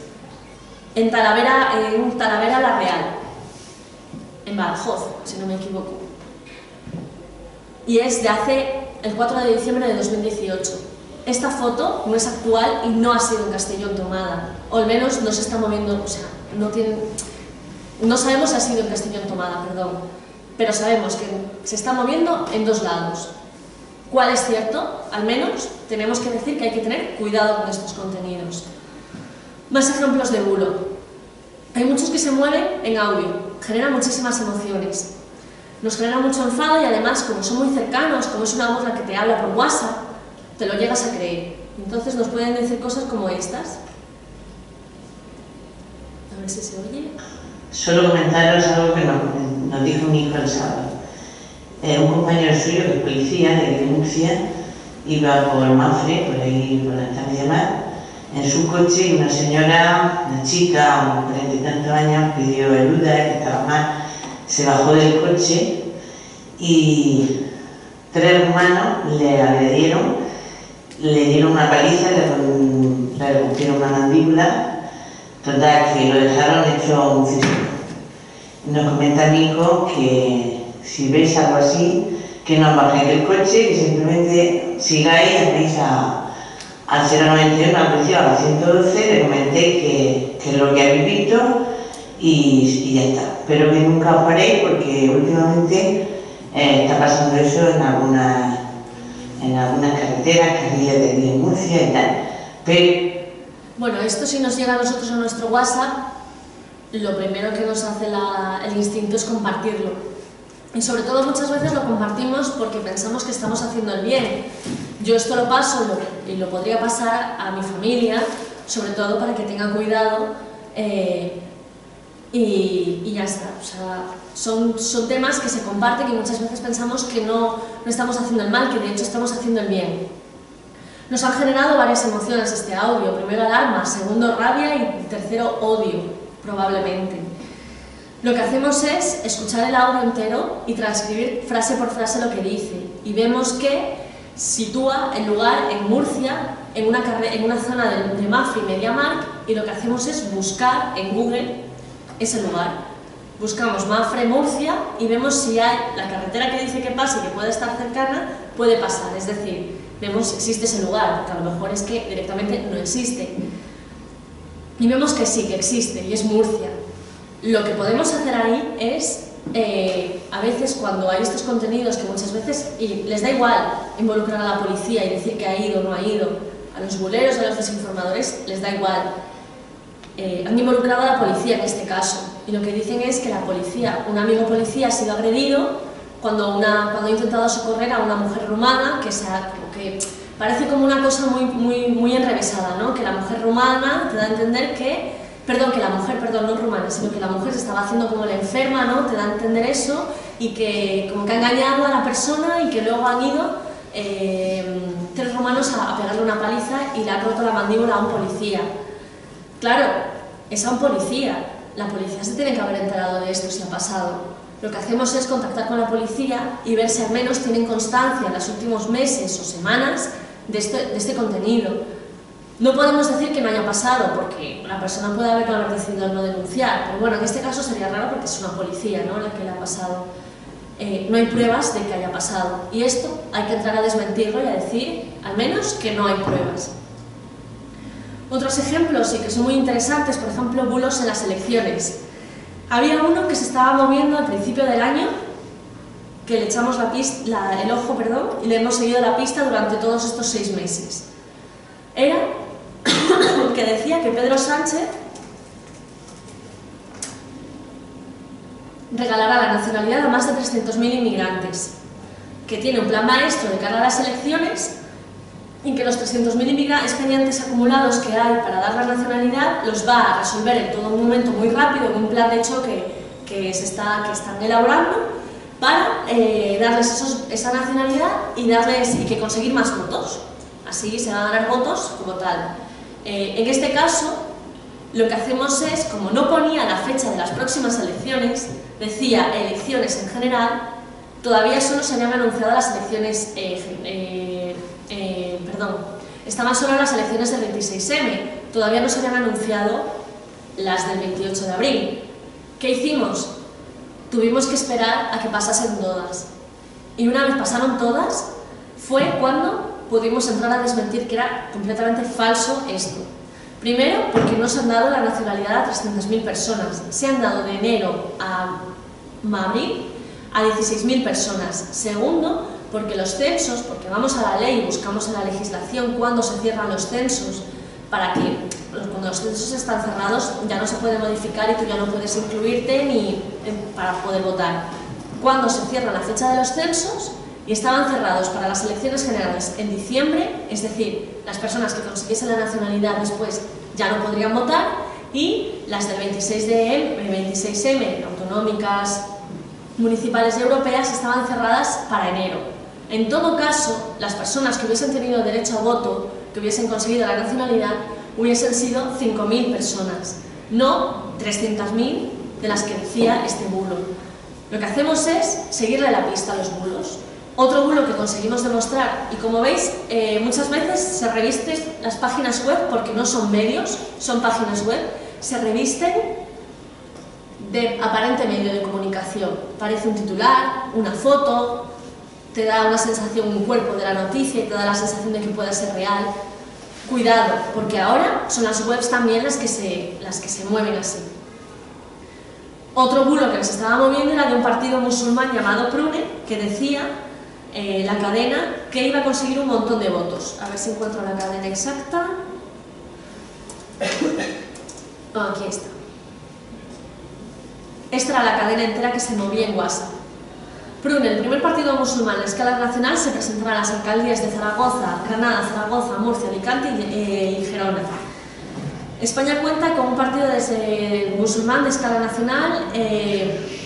en Talavera, en Talavera La Real, en Badajoz, si no me equivoco. Y es de hace el 4 de diciembre de 2018. Esta foto no es actual y no ha sido en Castellón tomada, o al menos no se está moviendo, o sea, no tiene, no sabemos si ha sido en Castellón tomada, perdón, pero sabemos que se está moviendo en dos lados. ¿Cuál es cierto? Al menos tenemos que decir que hay que tener cuidado con estos contenidos. Más ejemplos de bulo. Hay muchos que se mueven en audio, generan muchísimas emociones. Nos genera mucho enfado y además, como son muy cercanos, como es una voz la que te habla por WhatsApp, te lo llegas a creer. Entonces nos pueden decir cosas como estas. A ver si se oye. Solo comentaros algo que nos, dijo mi hijo el sábado. Eh, un compañero suyo, que es policía de Murcia, iba por Mafre, por ahí, por la estancia de mar, en su coche y una señora, una chica, un cuarenta y tantos años, pidió ayuda, que estaba mal, se bajó del coche y tres hermanos le agredieron, le dieron una paliza, le, rompieron una mandíbula, total, que lo dejaron hecho un físico. Nos comenta mi hijo que si veis algo así, que no bajéis del coche, que simplemente sigáis, hacéis a, al 091, al a la 112, le comenté que, que es lo que habéis visto y, y, ya está. Pero que nunca os paréis porque últimamente eh, está pasando eso en algunas, en algunas carreteras, carriles de Murcia y tal. Pero, bueno, esto si nos llega a nosotros a nuestro WhatsApp, lo primero que nos hace el instinto es compartirlo y sobre todo muchas veces lo compartimos porque pensamos que estamos haciendo el bien. Yo esto lo paso y lo podría pasar a mi familia, sobre todo para que tengan cuidado eh, y, y, ya está. O sea, son, son temas que se comparten y muchas veces pensamos que no, no estamos haciendo el mal, que de hecho estamos haciendo el bien. Nos han generado varias emociones este audio. Primero alarma, segundo rabia y tercero odio, probablemente. Lo que hacemos es escuchar el audio entero y transcribir frase por frase lo que dice. Y vemos que sitúa el lugar en Murcia, en una, en una zona de, de Mafra y Mediamark, y lo que hacemos es buscar en Google ese lugar. Buscamos Mafre, Murcia, y vemos si hay la carretera que dice que pasa y que puede estar cercana, puede pasar. Es decir, vemos si existe ese lugar, que a lo mejor es que directamente no existe. Y vemos que sí, que existe, y es Murcia. Lo que podemos hacer ahí es, eh, a veces cuando hay estos contenidos que muchas veces, y les da igual involucrar a la policía y decir que ha ido o no ha ido, a los buleros, a los desinformadores, les da igual. Eh, han involucrado a la policía en este caso, y lo que dicen es que la policía, un amigo policía ha sido agredido cuando, una, cuando ha intentado socorrer a una mujer rumana que, se que parece como una cosa muy, muy, muy enrevesada, ¿no? que la mujer rumana te da a entender que, perdón, que la mujer, perdón, no rumana, sino que la mujer se estaba haciendo como la enferma, ¿no? te da a entender eso, y que como que ha engañado a la persona y que luego han ido eh, tres romanos a, a pegarle una paliza y le han roto la mandíbula a un policía. Claro, es a un policía, la policía se tiene que haber enterado de esto si ha pasado. Lo que hacemos es contactar con la policía y ver si al menos tienen constancia en los últimos meses o semanas de este, de este contenido. No podemos decir que no haya pasado, porque la persona puede haber, decidido no denunciar, pero bueno, en este caso sería raro porque es una policía ¿no? la que le ha pasado. Eh, no hay pruebas de que haya pasado. Y esto hay que entrar a desmentirlo y a decir, al menos, que no hay pruebas. Otros ejemplos, y que son muy interesantes, por ejemplo, bulos en las elecciones. Había uno que se estaba moviendo al principio del año, que le echamos la pista, el ojo perdón, y le hemos seguido la pista durante todos estos seis meses. Era que decía que Pedro Sánchez regalará la nacionalidad a más de 300.000 inmigrantes, que tiene un plan maestro de cara a las elecciones y que los 300.000 expedientes acumulados que hay para dar la nacionalidad los va a resolver en todo un momento muy rápido en un plan de choque que, se está, que están elaborando para eh, darles esa nacionalidad y, darles, y que conseguir más votos. Así se van a ganar votos como tal. Eh, en este caso, lo que hacemos es, como no ponía la fecha de las próximas elecciones, decía elecciones en general, todavía solo se habían anunciado las elecciones eh, eh, perdón, estaban solo las elecciones del 26M, todavía no se habían anunciado las del 28 de abril. ¿Qué hicimos? Tuvimos que esperar a que pasasen todas. Y una vez pasaron todas, fue cuando pudimos entrar a desmentir que era completamente falso esto. Primero, porque no se han dado la nacionalidad a 300.000 personas. Se han dado de enero a abril a 16.000 personas. Segundo, porque los censos, porque vamos a la ley y buscamos en la legislación cuándo se cierran los censos, para que cuando los censos están cerrados ya no se puede modificar y tú ya no puedes incluirte ni para poder votar. Cuando se cierra la fecha de los censos y estaban cerrados para las elecciones generales en diciembre, es decir, las personas que consiguiesen la nacionalidad después ya no podrían votar y las del 26 de 26M, autonómicas, municipales y europeas, estaban cerradas para enero. En todo caso, las personas que hubiesen tenido derecho a voto, que hubiesen conseguido la nacionalidad, hubiesen sido 5.000 personas, no 300.000 de las que decía este bulo. Lo que hacemos es seguirle la pista a los bulos. Otro bulo que conseguimos demostrar, y como veis, eh, muchas veces se revisten las páginas web, porque no son medios, son páginas web, se revisten de aparente medio de comunicación. Parece un titular, una foto, te da una sensación, un cuerpo de la noticia y te da la sensación de que puede ser real. Cuidado, porque ahora son las webs también las que se, las que se mueven así. Otro bulo que nos estaba moviendo era de un partido musulmán llamado Prune, que decía eh, la cadena que iba a conseguir un montón de votos. A ver si encuentro la cadena exacta. Oh, aquí está. Esta era la cadena entera que se movía en WhatsApp. Prune, el primer partido musulmán a escala nacional, se presentará a las alcaldías de Zaragoza, Granada, Zaragoza, Murcia, Alicante y, eh, Gerona. España cuenta con un partido de musulmán de escala nacional eh,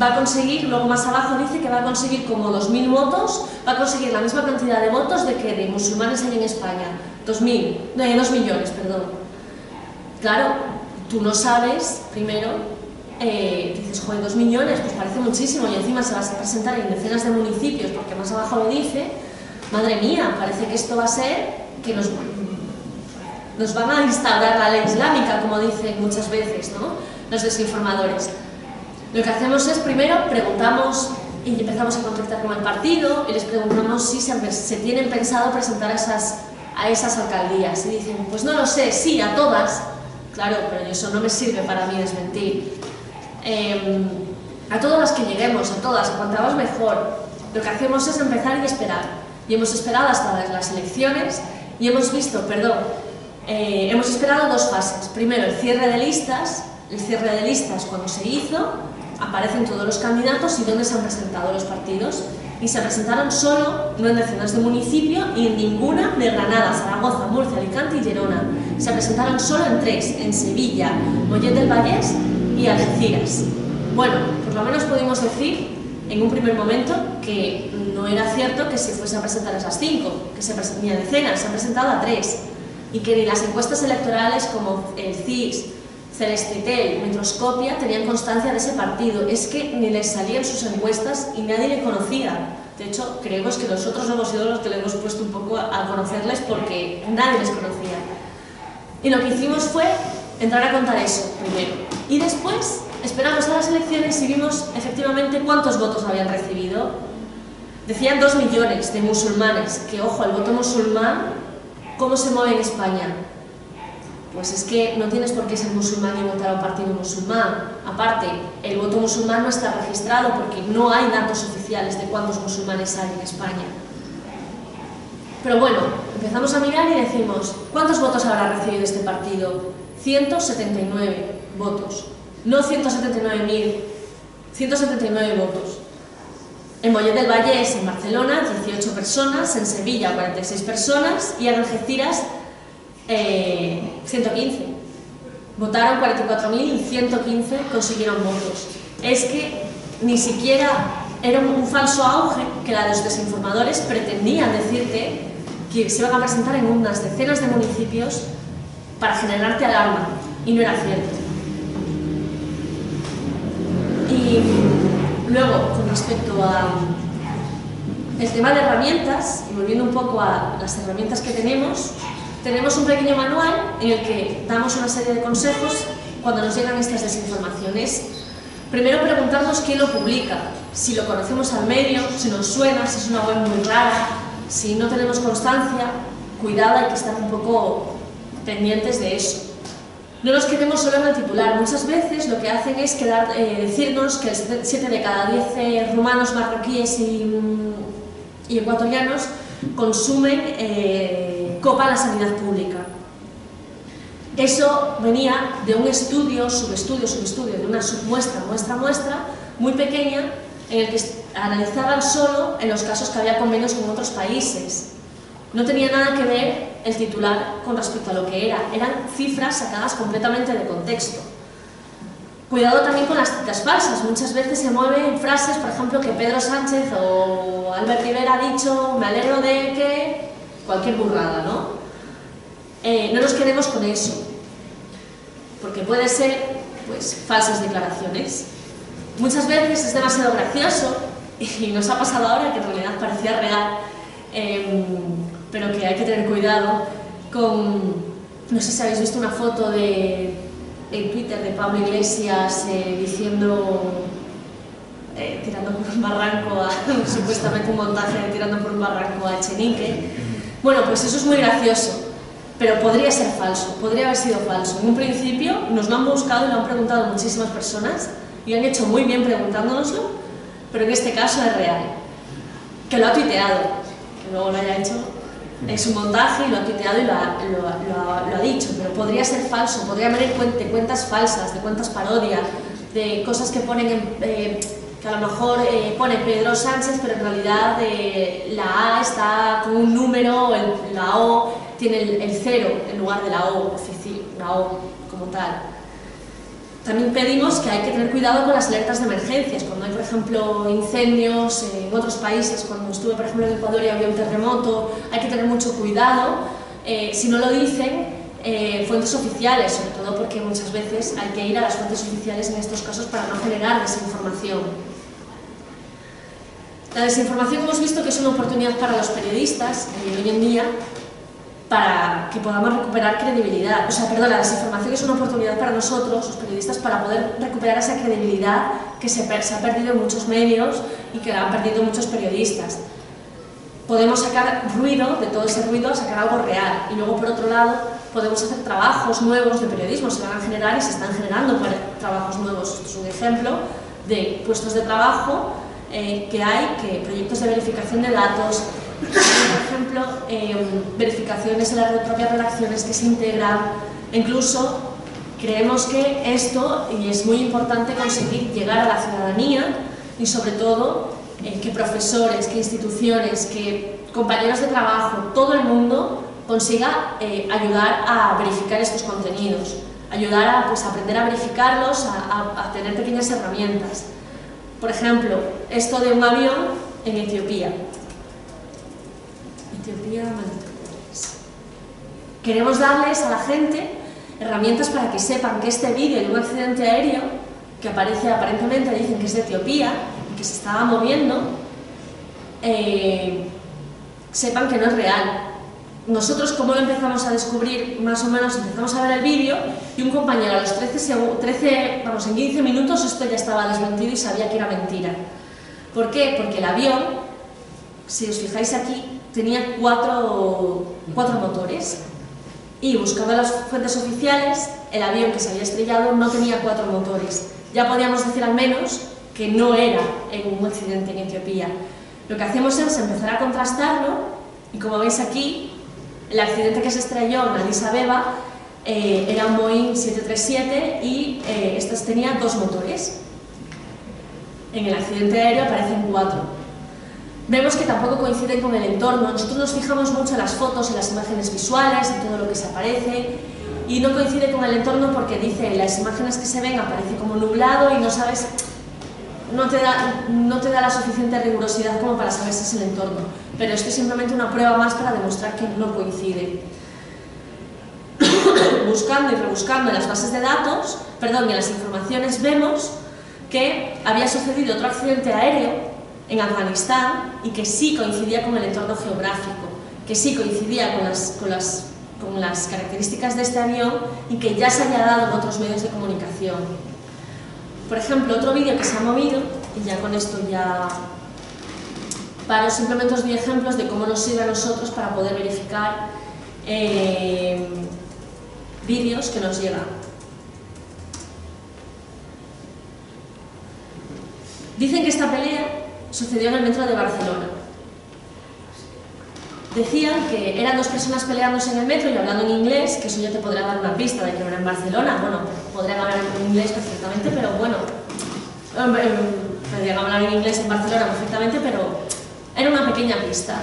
va a conseguir, luego más abajo dice que va a conseguir como 2.000 votos, va a conseguir la misma cantidad de votos de que de musulmanes hay en España. 2.000, no, 2 millones, perdón. Claro, tú no sabes, primero, eh, dices, joder, 2 millones, pues parece muchísimo, y encima se va a presentar en decenas de municipios, porque más abajo lo dice, madre mía, parece que esto va a ser que nos, nos van a instaurar la ley islámica, como dicen muchas veces, ¿no? Los desinformadores. Lo que hacemos es, primero, preguntamos y empezamos a contactar con el partido y les preguntamos si se, se tienen pensado presentar a esas, a esas alcaldías. Y dicen, pues no lo sé, sí, a todas. Claro, pero eso no me sirve para mí desmentir. Eh, a todas las que lleguemos, a todas, a cuantas mejor. Lo que hacemos es empezar y esperar. Y hemos esperado hasta las elecciones y hemos visto, perdón, eh, hemos esperado dos fases. Primero, el cierre de listas. El cierre de listas, cuando se hizo, aparecen todos los candidatos y dónde se han presentado los partidos. Y se presentaron solo, en decenas de municipio y en ninguna de Granada, Zaragoza, Murcia, Alicante y Gerona. Se presentaron solo en tres, en Sevilla, Mollet del Vallés y Algeciras. Bueno, por lo menos pudimos decir en un primer momento que no era cierto que se fuese a presentar esas cinco, que se a decenas, se han presentado a tres, y que ni las encuestas electorales como el CIS, Celestitel, Metroscopia tenían constancia de ese partido. Es que ni les salían sus encuestas y nadie le conocía. De hecho, creemos que nosotros hemos sido los que le hemos puesto un poco a conocerles porque nadie les conocía. Y lo que hicimos fue entrar a contar eso primero. Y después esperamos a las elecciones y vimos efectivamente cuántos votos habían recibido. Decían dos millones de musulmanes, que ojo, el voto musulmán, ¿cómo se mueve en España? Pues es que no tienes por qué ser musulmán y votar a un partido musulmán. Aparte, el voto musulmán no está registrado porque no hay datos oficiales de cuántos musulmanes hay en España. Pero bueno, empezamos a mirar y decimos, ¿cuántos votos habrá recibido este partido? 179 votos. No 179.000, 179 votos. En Mollet del Vallés, en Barcelona, 18 personas, en Sevilla, 46 personas y en Algeciras, eh, 115. Votaron 44.000 y 115 consiguieron votos. Es que ni siquiera era un falso auge que los desinformadores pretendían decirte que se iban a presentar en unas decenas de municipios para generarte alarma, y no era cierto. Y luego, con respecto a el tema de herramientas, y volviendo un poco a las herramientas que tenemos, tenemos un pequeño manual en el que damos una serie de consejos cuando nos llegan estas desinformaciones. Primero preguntarnos quién lo publica, si lo conocemos al medio, si nos suena, si es una web muy rara, si no tenemos constancia, cuidado, hay que estar un poco pendientes de eso. No nos quedemos solo en el titular, muchas veces lo que hacen es quedar, eh, decirnos que 7 de cada 10 eh, rumanos, marroquíes y, mm, y ecuatorianos consumen eh, copa la sanidad pública. Eso venía de un estudio, subestudio, subestudio, de una submuestra, muestra, muestra, muy pequeña, en el que analizaban solo en los casos que había convenios con otros países. No tenía nada que ver el titular con respecto a lo que era, eran cifras sacadas completamente de contexto. Cuidado también con las citas falsas, muchas veces se mueven frases, por ejemplo, que Pedro Sánchez o Albert Rivera ha dicho, me alegro de que... cualquier burrada, ¿no? Eh, no nos quedemos con eso, porque puede ser, pues, falsas declaraciones. Muchas veces es demasiado gracioso, y nos ha pasado ahora que en realidad parecía real, eh, pero que hay que tener cuidado con... No sé si habéis visto una foto de, en Twitter de Pablo Iglesias eh, diciendo eh, tirando por un barranco a, supuestamente un montaje de tirando por un barranco a Echenique. Bueno, pues eso es muy gracioso, pero podría ser falso, podría haber sido falso. En un principio nos lo han buscado y lo han preguntado muchísimas personas y han hecho muy bien preguntándonoslo, pero en este caso es real. Que lo ha tuiteado, que luego lo haya hecho es un montaje y lo ha tuiteado y lo ha, lo, ha, dicho, pero podría ser falso, podría haber de cuentas falsas, de cuentas parodias, de cosas que ponen en, eh, que a lo mejor eh, pone Pedro Sánchez, pero en realidad eh, la A está con un número, la O tiene el, cero en lugar de la O, la O como tal. también pedimos que hay que tener cuidado con las alertas de emergencias. Cuando hay, por ejemplo, incendios en otros países, cuando estuve, por ejemplo, en Ecuador y había un terremoto, hay que tener mucho cuidado. Eh, si no lo dicen, eh, fuentes oficiales, sobre todo porque muchas veces hay que ir a las fuentes oficiales en estos casos para no generar desinformación. La desinformación hemos visto que es una oportunidad para los periodistas hoy en día para que podamos recuperar credibilidad. O sea, perdón, la desinformación es una oportunidad para nosotros, los periodistas, para poder recuperar esa credibilidad que se, se ha perdido en muchos medios y que la han perdido muchos periodistas. Podemos sacar ruido, de todo ese ruido, sacar algo real. Y luego, por otro lado, podemos hacer trabajos nuevos de periodismo, se van a generar y se están generando trabajos nuevos. Esto es un ejemplo de puestos de trabajo eh, que hay, que proyectos de verificación de datos, por ejemplo, eh, verificaciones en las propias redacciones que se integran, incluso creemos que esto, y es muy importante conseguir llegar a la ciudadanía y sobre todo eh, que profesores, que instituciones, que compañeros de trabajo, todo el mundo consiga ayudar a verificar estos contenidos, ayudar a pues, aprender a verificarlos, a tener pequeñas herramientas. Por ejemplo, esto de un avión en Etiopía. Etiopía, Queremos darles a la gente herramientas para que sepan que este vídeo de un accidente aéreo, que aparece aparentemente, dicen que es de Etiopía, y que se estaba moviendo, eh, sepan que no es real, nosotros, como lo empezamos a descubrir? Más o menos empezamos a ver el vídeo y un compañero a los 13, 13, vamos, en 15 minutos esto ya estaba desmentido y sabía que era mentira. ¿Por qué? Porque el avión, si os fijáis aquí, tenía cuatro, cuatro motores y buscando las fuentes oficiales, el avión que se había estrellado no tenía cuatro motores. Ya podíamos decir al menos que no era en un accidente en Etiopía. Lo que hacemos es empezar a contrastarlo y como veis aquí, el accidente que se estrelló en Addis Abeba eh, era un Boeing 737 y eh, estos tenían dos motores. En el accidente aéreo aparecen cuatro. Vemos que tampoco coinciden con el entorno. Nosotros nos fijamos mucho en las fotos, en las imágenes visuales, en todo lo que se aparece, y no coincide con el entorno porque dice las imágenes que se ven aparece como nublado y no sabes no te, da, no te da la suficiente rigurosidad como para saber si es el entorno, pero esto es simplemente una prueba más para demostrar que no coincide. Buscando y rebuscando en las bases de datos, perdón, en las informaciones vemos que había sucedido otro accidente aéreo en Afganistán y que sí coincidía con el entorno geográfico, que sí coincidía con las, con las, con las características de este avión y que ya se había dado en otros medios de comunicación. Por ejemplo, otro vídeo que se ha movido, y ya con esto ya paro, simplemente os doy ejemplos de cómo nos sirve a nosotros para poder verificar eh, vídeos que nos llegan. Dicen que esta pelea sucedió en el metro de Barcelona. Decían que eran dos personas peleándose en el metro y hablando en inglés, que eso ya te podría dar una pista de que no era en Barcelona. Bueno, podrían hablar en inglés perfectamente, pero bueno, podrían hablar en inglés en Barcelona perfectamente, pero era una pequeña pista.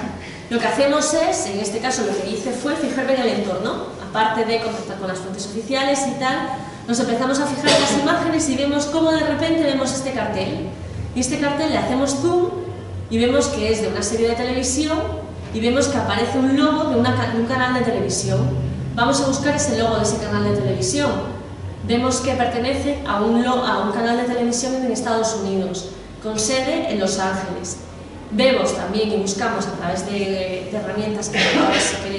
Lo que hacemos es, en este caso lo que hice fue fijarme en el entorno, aparte de contactar con las fuentes oficiales y tal, nos empezamos a fijar en las imágenes y vemos cómo de repente vemos este cartel. Y este cartel le hacemos zoom y vemos que es de una serie de televisión y vemos que aparece un logo de, un canal de televisión. Vamos a buscar ese logo de ese canal de televisión. Vemos que pertenece a un, a un canal de televisión en Estados Unidos, con sede en Los Ángeles. Vemos también y buscamos a través de, herramientas que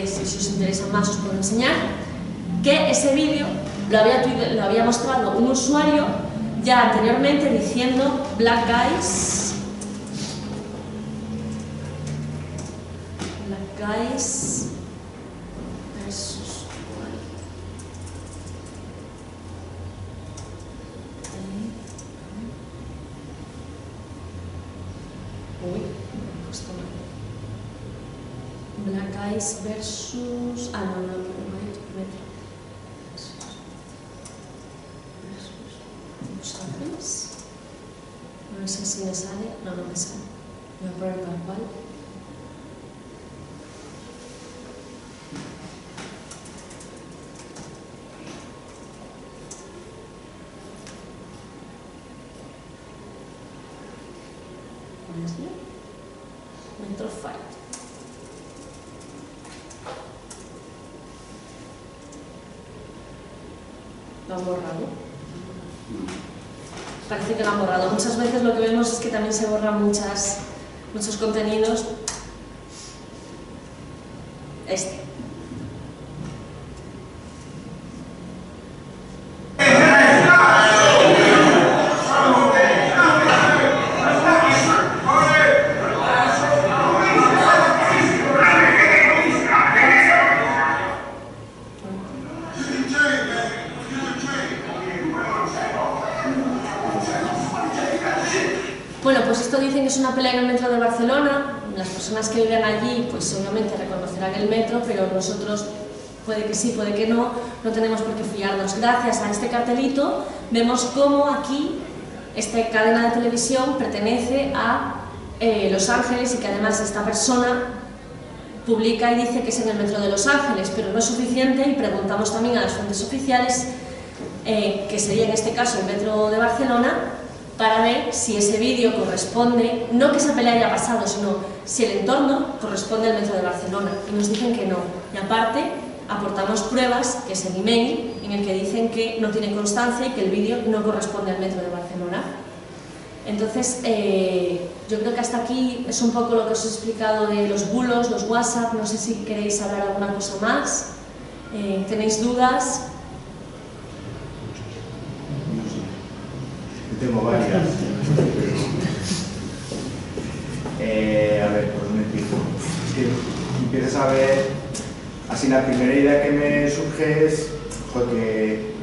si si os interesa más os puedo enseñar, que ese vídeo lo había, lo había mostrado un usuario ya anteriormente diciendo Black Guys guys versus white. Uy, Eyes versus... Ah, no, no. Los No sé si me sale. No, no me sale. Voy a poner tal cual. ¿sí? Metro Fight. Lo han borrado. Parece borrado. Muchas veces lo que vemos es que también se borran muchos contenidos. Este. Bueno, pues esto dicen que es una pelea en el metro de Barcelona. Las personas que viven allí, pues obviamente reconocerán el metro, pero nosotros puede que sí, puede que no, no tenemos por qué fiarnos. Gracias a este cartelito vemos cómo aquí esta cadena de televisión pertenece a eh, Los Ángeles y que además esta persona publica y dice que es en el metro de Los Ángeles, pero no es suficiente y preguntamos también a las fuentes oficiales, eh, que sería en este caso el metro de Barcelona, para ver si ese vídeo corresponde, no que esa pelea haya pasado, sino si el entorno corresponde al metro de Barcelona. Y nos dicen que no. Y aparte, aportamos pruebas, que es el email, en el que dicen que no tiene constancia y que el vídeo no corresponde al metro de Barcelona. Entonces, eh, yo creo que hasta aquí es un poco lo que os he explicado de los bulos, los WhatsApp, no sé si queréis hablar alguna cosa más, eh, ¿tenéis dudas? Tengo varias. Eh, a ver, ¿por dónde empiezo? A ver, así la primera idea que me surge es que,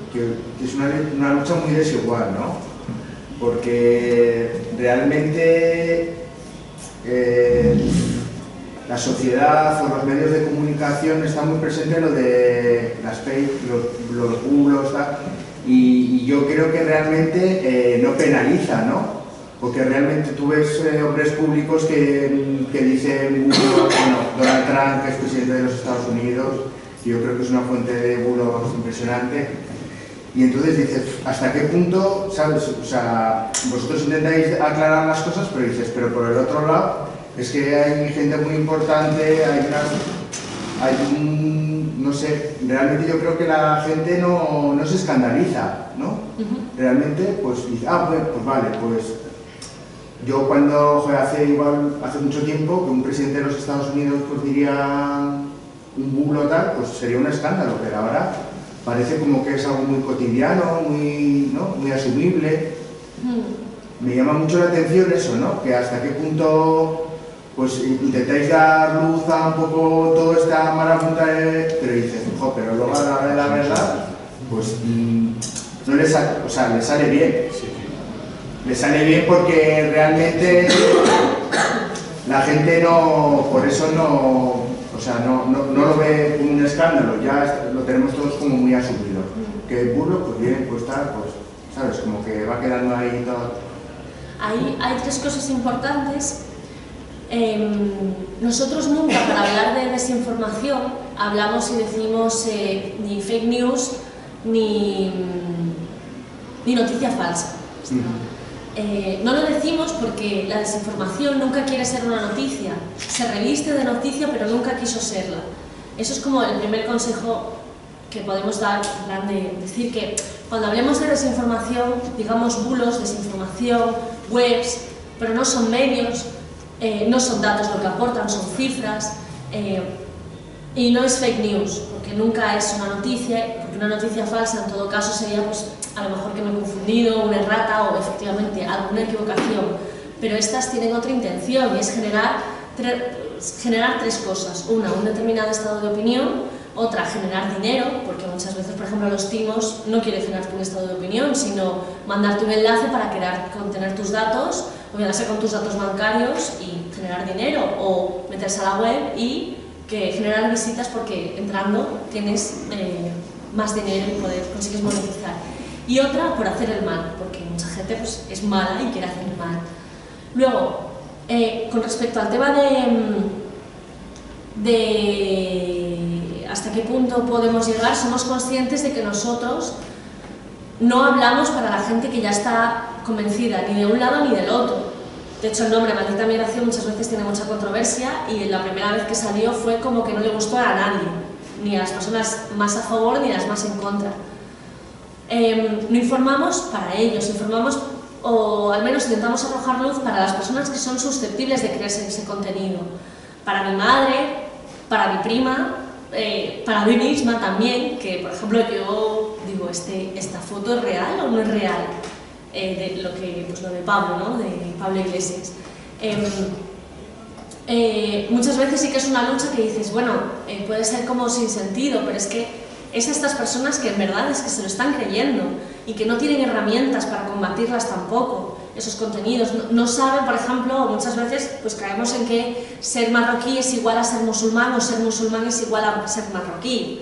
es una, una lucha muy desigual, ¿no? Porque realmente eh, la sociedad o los medios de comunicación están muy presentes en lo de las fake, los, los bulos, y, y yo creo que realmente eh, no penaliza, ¿no? Porque realmente tú ves eh, hombres públicos que, que dicen, bueno, Donald Trump, que es presidente de los Estados Unidos, y yo creo que es una fuente de bulos impresionante, y entonces dices, ¿hasta qué punto, sabes? O sea, vosotros intentáis aclarar las cosas, pero dices, pero por el otro lado, es que hay gente muy importante, hay una, hay un, no sé, realmente yo creo que la gente no, no se escandaliza, ¿no? Realmente, pues dice, ah, pues, pues vale, pues yo cuando, joder, hace igual, hace mucho tiempo, que un presidente de los Estados Unidos pues diría un bulo tal, pues sería un escándalo, pero ahora parece como que es algo muy cotidiano, muy, ¿no? muy asumible. Mm. Me llama mucho la atención eso, ¿no? Que hasta qué punto pues intentáis dar luz a un poco toda esta marabunta de... pero dices, jo, pero luego a la hora de la verdad, pues mm, no le sale, o sea, le sale bien. Le sale bien porque realmente la gente no, por eso no, o sea, no, no, no lo ve como un escándalo, ya lo tenemos todos como muy asumido. Que el burro, pues bien, pues tal, pues, ¿sabes? Como que va quedando ahí todo. Hay, hay tres cosas importantes. Em, nosotros nunca, para hablar de desinformación, hablamos y decimos eh, ni fake news ni, ni noticia falsa. Eh, no lo decimos porque la desinformación nunca quiere ser una noticia, se reviste de noticia pero nunca quiso serla. Eso es como el primer consejo que podemos dar, de decir que cuando hablemos de desinformación, digamos bulos, desinformación, webs, pero no son medios, eh, no son datos lo que aportan, son cifras, eh, y no es fake news, porque nunca es una noticia, porque una noticia falsa en todo caso sería pues, a lo mejor que me he confundido, una errata o efectivamente alguna equivocación, pero estas tienen otra intención y es generar, generar tres cosas. Una, un determinado estado de opinión, otra, generar dinero, porque muchas veces, por ejemplo, los timos no quieren generarte un estado de opinión, sino mandarte un enlace para crear, contener tus datos, o quedarse con tus datos bancarios y generar dinero, o meterse a la web y que generar visitas porque entrando tienes eh, más dinero y poder, consigues monetizar. Y otra, por hacer el mal, porque mucha gente pues, es mala y quiere hacer el mal. Luego, eh, con respecto al tema de, de hasta qué punto podemos llegar, somos conscientes de que nosotros no hablamos para la gente que ya está convencida, ni de un lado ni del otro. De hecho, el nombre Maldita Migración muchas veces tiene mucha controversia y la primera vez que salió fue como que no le gustó a nadie, ni a las personas más a favor ni a las más en contra. Em, no informamos para ellos, informamos o al menos intentamos arrojar luz para las personas que son susceptibles de creerse ese contenido. Para mi madre, para mi prima, eh, para mí misma también, que por ejemplo yo digo, este, ¿esta foto es real o no es real? Eh, de lo, que, pues lo de Pablo, ¿no? de Pablo Iglesias. Em, eh, muchas veces sí que es una lucha que dices, bueno, puede ser como sin sentido, pero es que es estas personas que en verdad es que se lo están creyendo y que no tienen herramientas para combatirlas tampoco, esos contenidos. No, saben, por ejemplo, muchas veces pues caemos en que ser marroquí es igual a ser musulmán o ser musulmán es igual a ser marroquí.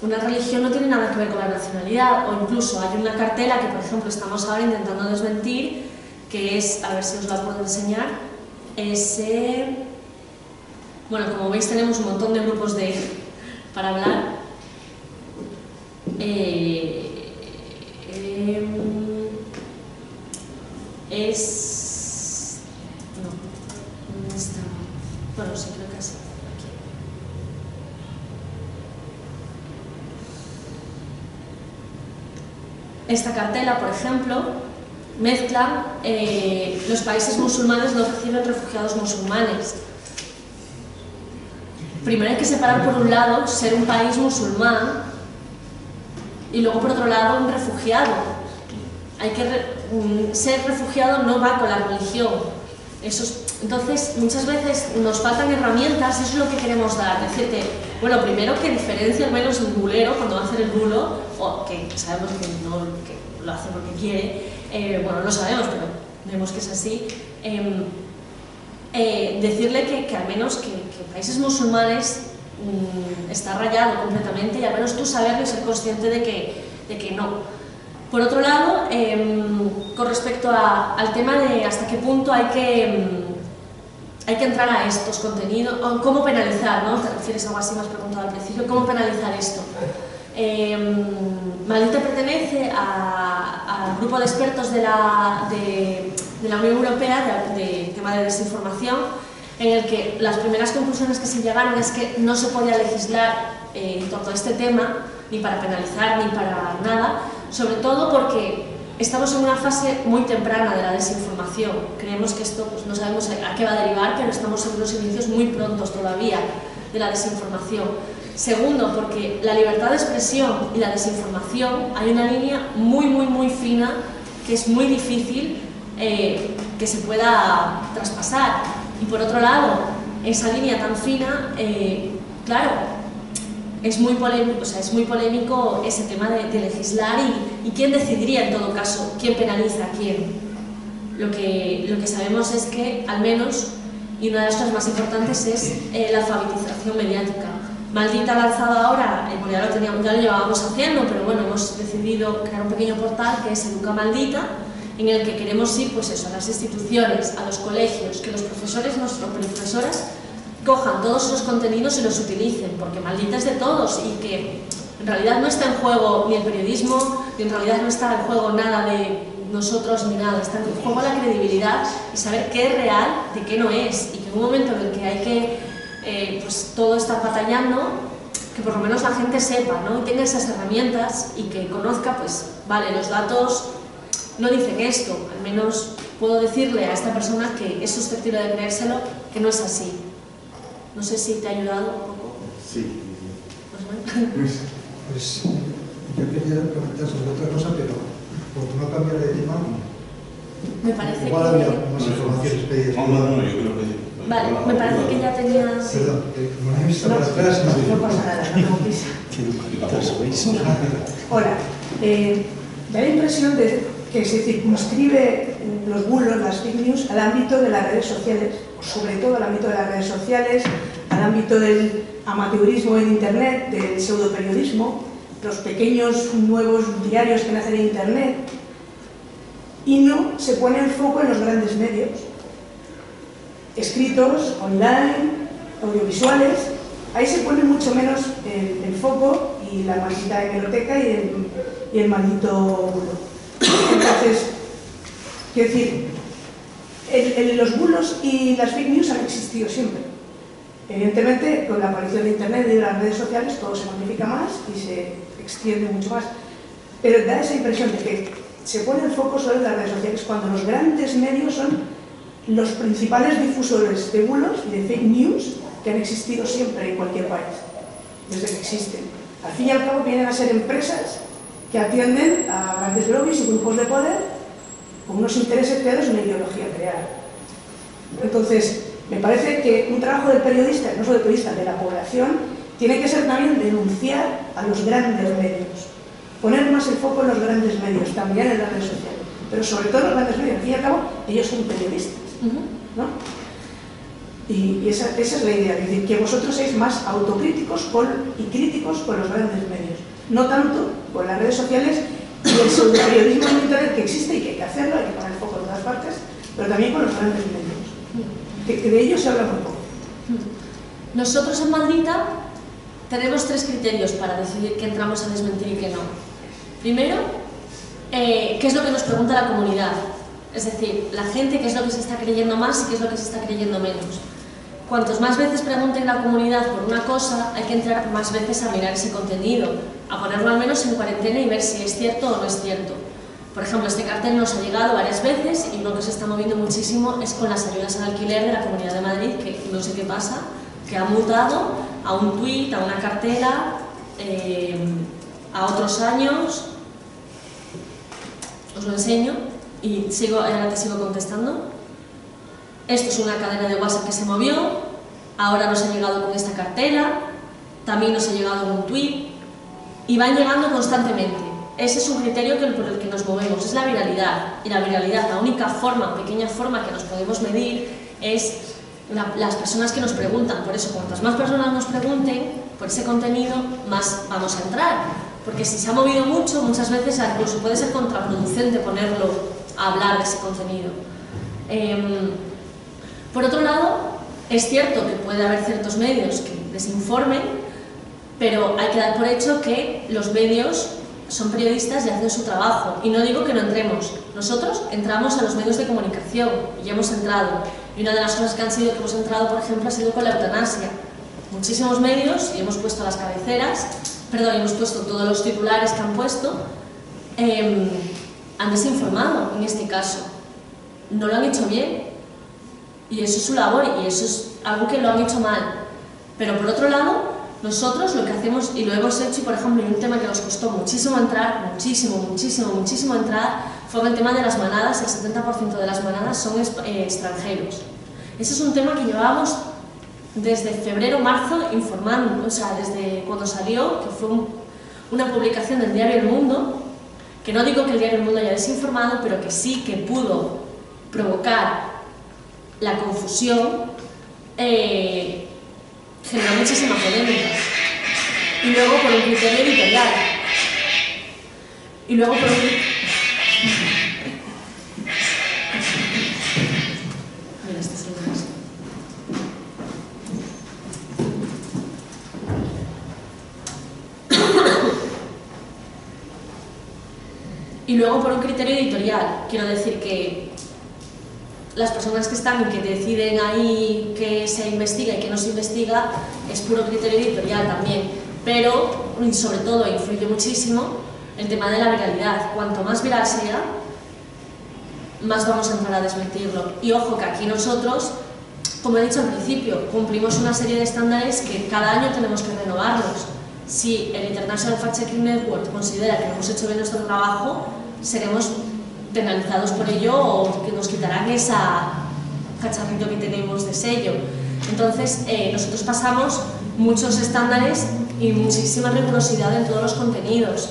Una religión no tiene nada que ver con la nacionalidad, o incluso hay una cartela que, por ejemplo, estamos ahora intentando desmentir, que es, a ver si os la puedo enseñar, es... bueno, como veis tenemos un montón de grupos de, para hablar. Eh, Em, es... no, ¿dónde está? Bueno, sí, creo que aquí. Esta cartela, por ejemplo, mezcla eh, los países musulmanes no reciben refugiados musulmanes. Primero hay que separar por un lado ser un país musulmán y luego por otro lado un refugiado. Hay que ser refugiado no va con la religión. Eso entonces, muchas veces nos faltan herramientas, eso es lo que queremos dar, decirte, bueno, primero que diferencia al menos un bulero cuando va a hacer el bulo, o que sabemos que no que lo hace porque quiere, eh, bueno, lo sabemos, pero vemos que es así, em, eh, decirle que, que, al menos que, que países musulmanes Mm, está rayado completamente y al menos tú saberlo y ser consciente de que, de que no. Por otro lado, em, con respecto al tema de hasta qué punto hay que, em, hay que entrar a estos contenidos, cómo penalizar, ¿no? Te refieres a algo así, me has preguntado al principio, ¿cómo penalizar esto? Eh, Maldita pertenece al grupo de expertos de la, de, de la Unión Europea de, de tema de desinformación en el que las primeras conclusiones que se llegaron es que no se podía legislar eh, en torno a este tema, ni para penalizar, ni para nada, sobre todo porque estamos en una fase muy temprana de la desinformación. Creemos que esto, pues no sabemos a qué va a derivar, pero estamos en unos inicios muy prontos todavía de la desinformación. Segundo, porque la libertad de expresión y la desinformación hay una línea muy, muy, muy fina que es muy difícil eh, que se pueda traspasar. Y por otro lado, esa línea tan fina, eh, claro, es muy, polémico, o sea, es muy polémico ese tema de, legislar y, quién decidiría en todo caso, quién penaliza a quién. Lo que, lo que sabemos es que, al menos, y una de las cosas más importantes es eh, la alfabetización mediática. Maldita lanzado ahora, eh, ya lo, teníamos, ya lo llevábamos haciendo, pero bueno, hemos decidido crear un pequeño portal que es Educa Maldita, en el que queremos ir pues eso, a las instituciones, a los colegios, que los profesores, nuestros profesoras, cojan todos esos contenidos y los utilicen, porque maldita es de todos y que en realidad no está en juego ni el periodismo, ni en realidad no está en juego nada de nosotros ni nada, está en juego la credibilidad y saber qué es real, de qué no es, y que en un momento en el que hay que, eh, pues todo está batallando, que por lo menos la gente sepa, ¿no? Y tenga esas herramientas y que conozca, pues, vale, los datos no dicen esto, al menos puedo decirle a esta persona que es susceptible de creérselo, que no es así. No sé si te ha ayudado un poco. Sí. Pues, pues yo quería comentar sobre otra cosa, pero por no cambiar de tema, me parece igual que... había más informaciones pedidas. No, no, no, yo creo que... Vale, me parece que ya tenías... Perdón, como no he visto para atrás... No pasa nada, no tengo prisa. Hola, eh, da la impresión de que se circunscribe los bulos, las fake news, al ámbito de las redes sociales, sobre todo al ámbito de las redes sociales, al ámbito del amateurismo en Internet, del pseudoperiodismo, los pequeños nuevos diarios que nacen en Internet, y no se pone el foco en los grandes medios, escritos, online, audiovisuales, ahí se pone mucho menos el, foco y la maldita hemeroteca y el, y maldito bulo. Entonces, quiero decir, el- el- los bulos y las fake news han existido siempre. Evidentemente, con la aparición de Internet y de las redes sociales, todo se magnifica más y se extiende mucho más. Pero da esa impresión de que se pone el foco sobre las redes sociales cuando los grandes medios son los principales difusores de bulos y de fake news que han existido siempre en cualquier país, desde que existen. Al fin y al cabo vienen a ser empresas que atienden a grandes lobbies y grupos de poder con unos intereses creados y una ideología creada. Entonces, me parece que un trabajo del periodista, no solo del periodista, de la población, tiene que ser también denunciar a los grandes medios, poner más el foco en los grandes medios, también en las redes sociales, pero sobre todo en los grandes medios. Al fin y al cabo, ellos son periodistas. ¿no? Y y esa, esa es la idea, es decir, que vosotros seáis más autocríticos con- y críticos con los grandes medios, no tanto con las redes sociales y el pseudoperiodismo en Internet que existe y que hay que hacerlo, hay que poner el foco en todas partes, pero también con los grandes medios, que, que de ellos se habla muy poco. Nosotros en Maldita tenemos tres criterios para decidir qué entramos a desmentir y qué no. Primero, eh, qué es lo que nos pregunta la comunidad. Es decir, la gente qué es lo que se está creyendo más y qué es lo que se está creyendo menos. Cuantos más veces pregunten la comunidad por una cosa, hay que entrar más veces a mirar ese contenido, a ponerlo al menos en cuarentena y ver si es cierto o no es cierto. Por ejemplo, este cartel nos ha llegado varias veces y uno que se está moviendo muchísimo es con las ayudas al alquiler de la Comunidad de Madrid, que no sé qué pasa, que ha mutado a un tuit, a una cartera, eh, a otros años. Os lo enseño y sigo, ahora te sigo contestando. Esto es una cadena de WhatsApp que se movió, ahora nos ha llegado con esta cartera, también nos ha llegado un tweet y van llegando constantemente. Ese es un criterio por el que nos movemos, es la viralidad. Y la viralidad, la única forma, pequeña forma que nos podemos medir es la- las personas que nos preguntan. Por eso, cuantas más personas nos pregunten por ese contenido, más vamos a entrar. Porque si se ha movido mucho, muchas veces incluso puede ser contraproducente ponerlo a hablar de ese contenido. Em, por otro lado, es cierto que puede haber ciertos medios que desinformen, pero hay que dar por hecho que los medios son periodistas y hacen su trabajo. Y no digo que no entremos. Nosotros entramos a los medios de comunicación y hemos entrado. Y una de las cosas que han sido que hemos entrado, por ejemplo, ha sido con la eutanasia. Muchísimos medios, y hemos puesto las cabeceras, perdón, hemos puesto todos los titulares que han puesto, em, han desinformado en este caso. No lo han hecho bien. Y eso es su labor y eso es algo que lo han hecho mal. Pero por otro lado, nosotros lo que hacemos, y lo hemos hecho, por ejemplo, en un tema que nos costó muchísimo entrar, muchísimo, muchísimo, muchísimo entrar, fue el tema de las manadas, el 70% de las manadas son eh, extranjeros. Ese es un tema que llevábamos desde febrero, marzo, informando, o sea, desde cuando salió, que fue un- una publicación del diario El Mundo, que no digo que el diario El Mundo haya desinformado, pero que sí que pudo provocar la confusión, eh, generó muchísima polémica. Y luego por un criterio editorial. Y luego por un... Mira, este es el más. Y luego por un criterio editorial. Quiero decir que las personas que están y que deciden ahí que se investiga y que no se investiga es puro criterio editorial también. Pero, y sobre todo, influye muchísimo el tema de la viralidad. Cuanto más viral sea, más vamos a entrar a desmentirlo. Y ojo que aquí nosotros, como he dicho al principio, cumplimos una serie de estándares que cada año tenemos que renovarlos. Si el International Fact Checking Network considera que hemos hecho bien nuestro trabajo, seremos penalizados por ello o que nos quitarán esa cacharrito que tenemos de sello. Entonces, eh, nosotros pasamos muchos estándares y muchísima rigurosidad en todos los contenidos.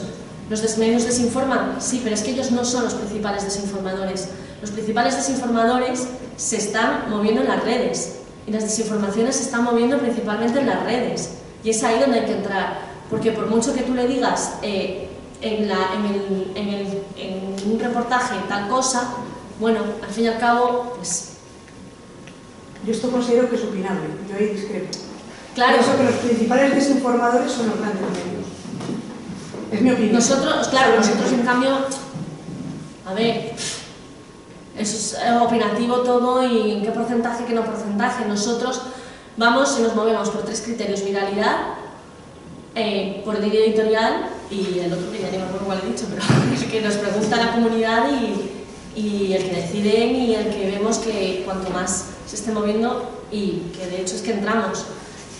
¿Los medios desinforman? Sí, pero es que ellos no son los principales desinformadores. Los principales desinformadores se están moviendo en las redes y las desinformaciones se están moviendo principalmente en las redes. Y es ahí donde hay que entrar, porque por mucho que tú le digas eh, en, la- en el- en el- un reportaje tal cosa, bueno, al fin y al cabo, pues Yo esto considero que es opinable, yo ahí discrepo. claro, Pienso que los principales desinformadores son los grandes medios. Es mi opinión. nosotros, claro, nosotros en cambio, a ver, es eh, opinativo todo y en qué porcentaje, qué no porcentaje. Nosotros vamos y nos movemos por tres criterios, viralidad, eh, por línea editorial y el otro que ya ni me acuerdo cuál he dicho, pero el que nos pregunta la comunidad y, y el que deciden y el que vemos que cuanto más se esté moviendo y que de hecho es que entramos.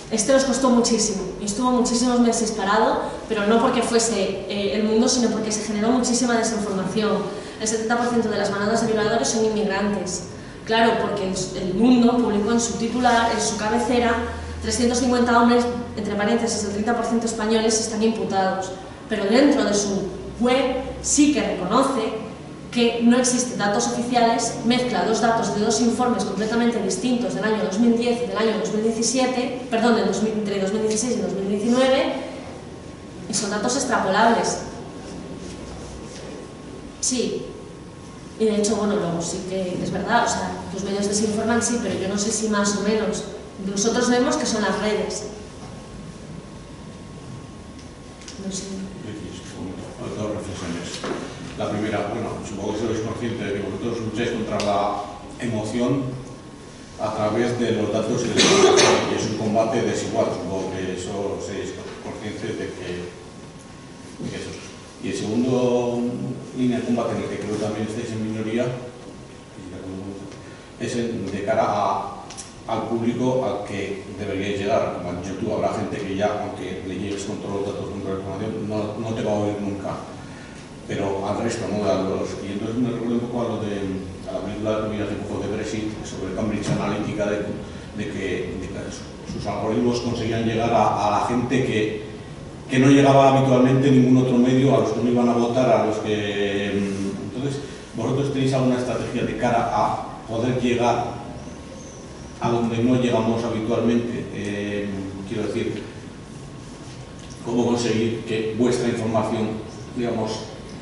Este nos costó muchísimo y estuvo muchísimos meses parado, pero no porque fuese eh, el mundo, sino porque se generó muchísima desinformación. El 70% de las manadas de violadores son inmigrantes. Claro, porque el mundo publicó en su titular, en su cabecera, 350 hombres, entre paréntesis, el 30% españoles, están imputados. Pero dentro de su web sí que reconoce que no existen datos oficiales, mezcla dos datos de dos informes completamente distintos del año 2010 y del año 2017, perdón, entre 2016 y 2019, y son datos extrapolables. Sí, y de hecho, bueno, luego sí que es verdad, o sea, los medios desinforman, sí, pero yo no sé si más o menos. Nosotros vemos que son las redes. Dos reflexiones. La primera, bueno, supongo que sois conscientes de que vosotros lucháis contra la emoción a través de los datos y de la y es un combate desigual, supongo que eso seis conscientes de que, de que eso es. Y el segundo línea de combate en el que creo que también estáis en minoría es de cara a, al público al que deberíais llegar. Como en YouTube habrá gente que ya, aunque le llegues con todos los datos, con información, no, no te va a oír nunca. Pero al resto, ¿no? A los, y entonces me recuerdo un poco a lo de a la película que vi hace poco de Brexit sobre Cambridge Analytica, de, de, que, de sus algoritmos conseguían llegar a, a la gente que, que no llegaba habitualmente ningún otro medio, a los que no iban a votar, a los que... Entonces, ¿vosotros tenéis alguna estrategia de cara a poder llegar a donde no llegamos habitualmente? Eh, quiero decir, ¿cómo conseguir que vuestra información, digamos,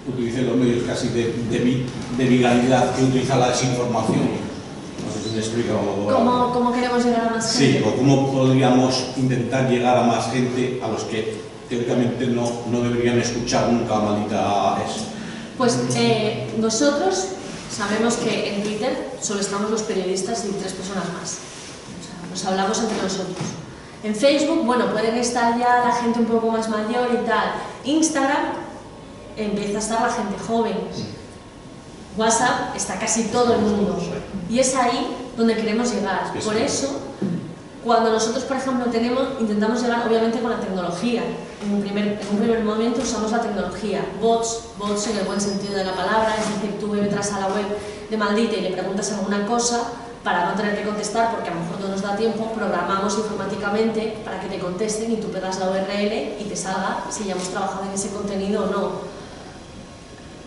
utilice los medios casi de, de, de viralidad que utiliza la desinformación? No sé si me explico. ¿Cómo, ¿Cómo queremos llegar a más gente? Sí, o cómo podríamos intentar llegar a más gente a los que teóricamente no, no deberían escuchar nunca maldita es. Pues eh, nosotros sabemos que en Twitter solo estamos los periodistas y tres personas más. O sea, nos hablamos entre nosotros. En Facebook, bueno, pueden estar ya la gente un poco más mayor y tal. Instagram empieza a estar la gente joven. WhatsApp está casi todo el mundo. Y es ahí donde queremos llegar. Por eso cuando nosotros, por ejemplo, tenemos, intentamos llegar obviamente con la tecnología. En un, primer, en un primer momento usamos la tecnología, bots, bots en el buen sentido de la palabra, es decir, tú entras a la web de Maldita y le preguntas alguna cosa para no tener que contestar, porque a lo mejor no nos da tiempo, programamos informáticamente para que te contesten y tú pegas la URL y te salga si ya hemos trabajado en ese contenido o no.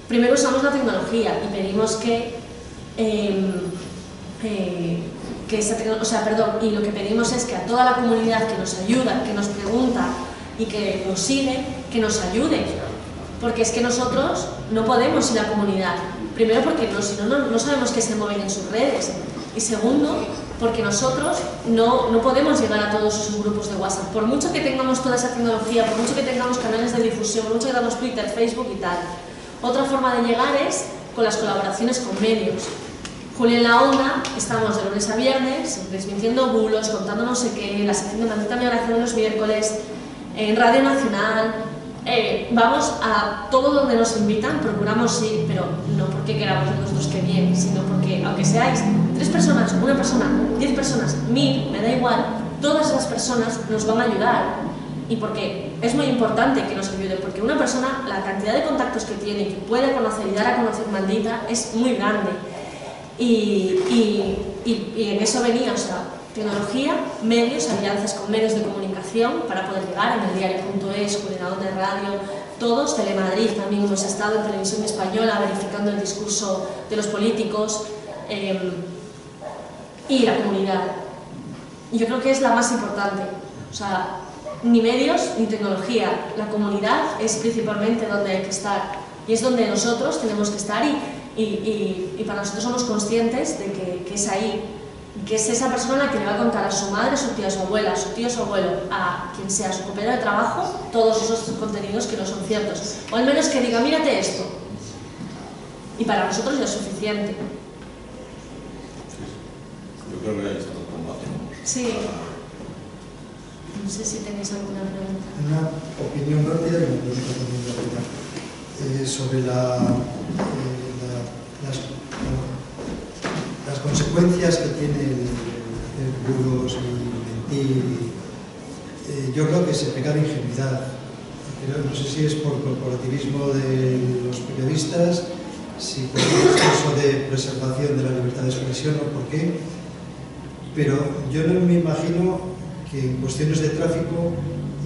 Primero usamos la tecnología y pedimos que eh, eh, que esa o sea, perdón, y lo que pedimos es que a toda la comunidad que nos ayuda, que nos pregunta y que nos sigue, que nos ayude. Porque es que nosotros no podemos sin la comunidad. Primero porque no, si no, no, sabemos qué se mueven en sus redes. Y segundo, porque nosotros no, no podemos llegar a todos esos grupos de WhatsApp. Por mucho que tengamos toda esa tecnología, por mucho que tengamos canales de difusión, por mucho que tengamos Twitter, Facebook y tal. Otra forma de llegar es con las colaboraciones con medios. Julia la Onda, estamos de lunes a viernes, desmintiendo bulos, contando no sé qué, la sección de maldita migración los miércoles, en Radio Nacional, eh, vamos a todo donde nos invitan, procuramos ir, pero no porque queramos nosotros que bien, sino porque aunque seáis tres personas, una persona, diez personas, mil, me da igual, todas las personas nos van a ayudar. Y porque es muy importante que nos ayude, porque una persona, la cantidad de contactos que tiene, que puede conocer y dar a conocer maldita, es muy grande. Y, y, y, en eso venía, o sea, tecnología, medios, alianzas con medios de comunicación para poder llegar en el diario.es, coordinador de radio, todos, Telemadrid también hemos estado en televisión española verificando el discurso de los políticos eh, y la comunidad. Yo creo que es la más importante, o sea, ni medios ni tecnología, la comunidad es principalmente donde hay que estar y es donde nosotros tenemos que estar y y, y, y, para nosotros somos conscientes de que, que, es ahí, que es esa persona la que le va a contar a su madre, a su tía, a su abuela, a su tío, a su abuelo, a quien sea, a su compañero de trabajo, todos esos contenidos que no son ciertos. O al menos que diga, mírate esto. Y para nosotros ya es suficiente. creo que ahí está el combate. Sí. No sé si tenéis alguna pregunta. Una opinión rápida y una pregunta. Eh, sobre la, eh, las consecuencias que tiene el hacer bulos y y, eh, yo creo que se peca de ingenuidad. Pero no sé si es por corporativismo de los periodistas, si por un esfuerzo de preservación de la libertad de expresión o por qué. Pero yo no me imagino que en cuestiones de tráfico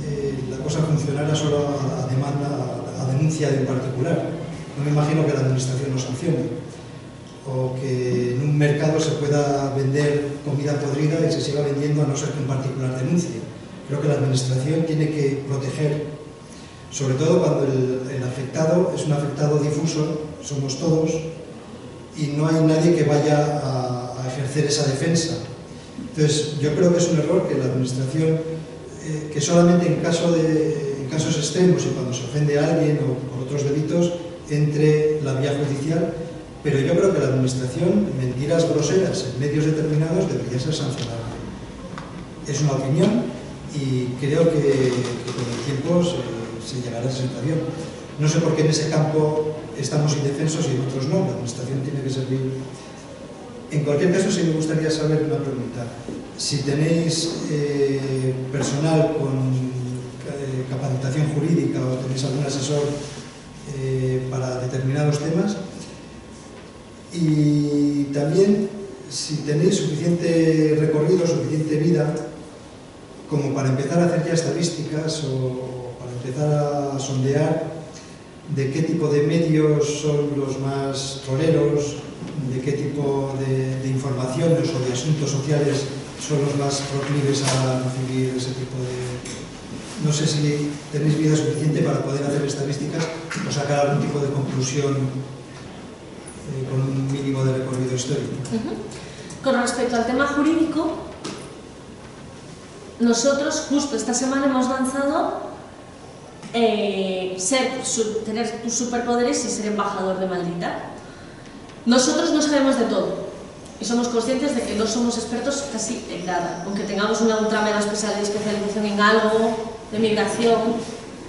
eh, la cosa funcionara solo a, demanda, a, a denuncia de un particular. No me imagino que la administración lo sancione. O que en un mercado se pueda vender comida podrida y se siga vendiendo a no ser que un particular denuncie. Creo que la administración tiene que proteger, sobre todo cuando el, el afectado es un afectado difuso, somos todos, y no hay nadie que vaya a, a ejercer esa defensa. Entonces, yo creo que es un error que la administración, eh, que solamente en, caso de, en casos extremos y cuando se ofende a alguien o por otros delitos, entre la vía judicial, pero yo creo que la administración, mentiras groseras en medios determinados, debería ser sancionada. Es una opinión y creo que, con el tiempo se, se llegará a esa situación. No sé por qué en ese campo estamos indefensos y en otros no. La administración tiene que servir en cualquier caso, sí me gustaría saber una pregunta. Si tenéis eh, personal con eh, capacitación jurídica o tenéis algún asesor eh, para determinados temas. Y también si tenéis suficiente recorrido, suficiente vida, como para empezar a hacer ya estadísticas o para empezar a sondear de qué tipo de medios son los más toreros, de qué tipo de, de, informaciones o de asuntos sociales son los más proclives a recibir ese tipo de... No sé si tenéis vida suficiente para poder hacer estadísticas o sacar algún tipo de conclusión eh, con un mínimo de recorrido histórico. Con respecto al tema jurídico, nosotros justo esta semana hemos lanzado eh, ser, tener superpoderes y ser embajador de maldita. Nosotros no sabemos de todo y somos conscientes de que no somos expertos casi en nada. Aunque tengamos una ultra mega especialización en algo de migración,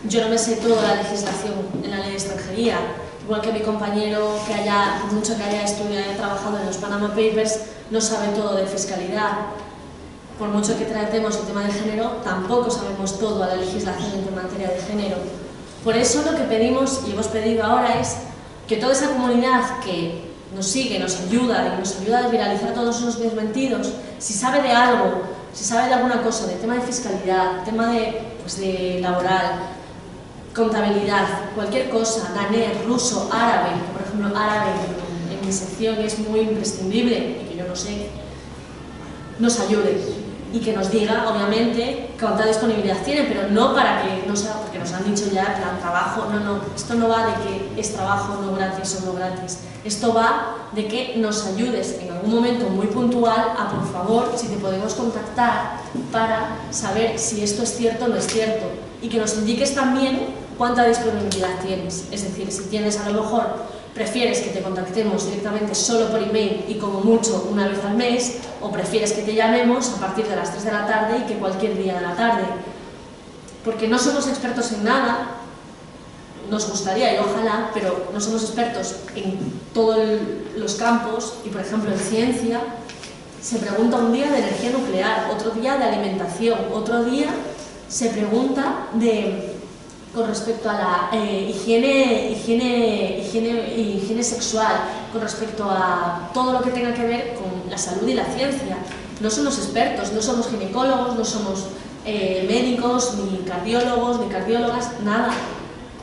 yo no me sé toda la legislación en la ley de extranjería. Igual que mi compañero, que haya, mucho que haya estudiado y trabajado en los Panama Papers, no sabe todo de fiscalidad. Por mucho que tratemos el tema de género, tampoco sabemos todo a la legislación en materia de género. Por eso lo que pedimos y hemos pedido ahora es que toda esa comunidad que nos sigue, nos ayuda y nos ayuda a desviralizar todos esos desmentidos, si sabe de algo, si sabe de alguna cosa, de tema de fiscalidad, tema de, pues de laboral, contabilidad, cualquier cosa, danés, ruso, árabe, por ejemplo, árabe en, mi sección es muy imprescindible y que yo no sé, nos ayude y que nos diga, obviamente, cuánta disponibilidad tiene, pero no para que no sea, porque nos han dicho ya, plan trabajo, no, no, esto no va de que es trabajo no gratis o no gratis, esto va de que nos ayudes en algún momento muy puntual a, por favor, si te podemos contactar para saber si esto es cierto o no es cierto, y que nos indiques también cuánta disponibilidad tienes, es decir, si tienes a lo mejor prefieres que te contactemos directamente solo por email y como mucho una vez al mes, o prefieres que te llamemos a partir de las 3 de la tarde y que cualquier día de la tarde. Porque no somos expertos en nada, nos gustaría y ojalá, pero no somos expertos en todos los campos y por ejemplo en ciencia se pregunta un día de energía nuclear, otro día de alimentación, otro día se pregunta de con respecto a la eh, higiene, higiene, higiene, higiene sexual, con respecto a todo lo que tenga que ver con la salud y la ciencia. No somos expertos, no somos ginecólogos, no somos eh, médicos, ni cardiólogos, ni cardiólogas, nada.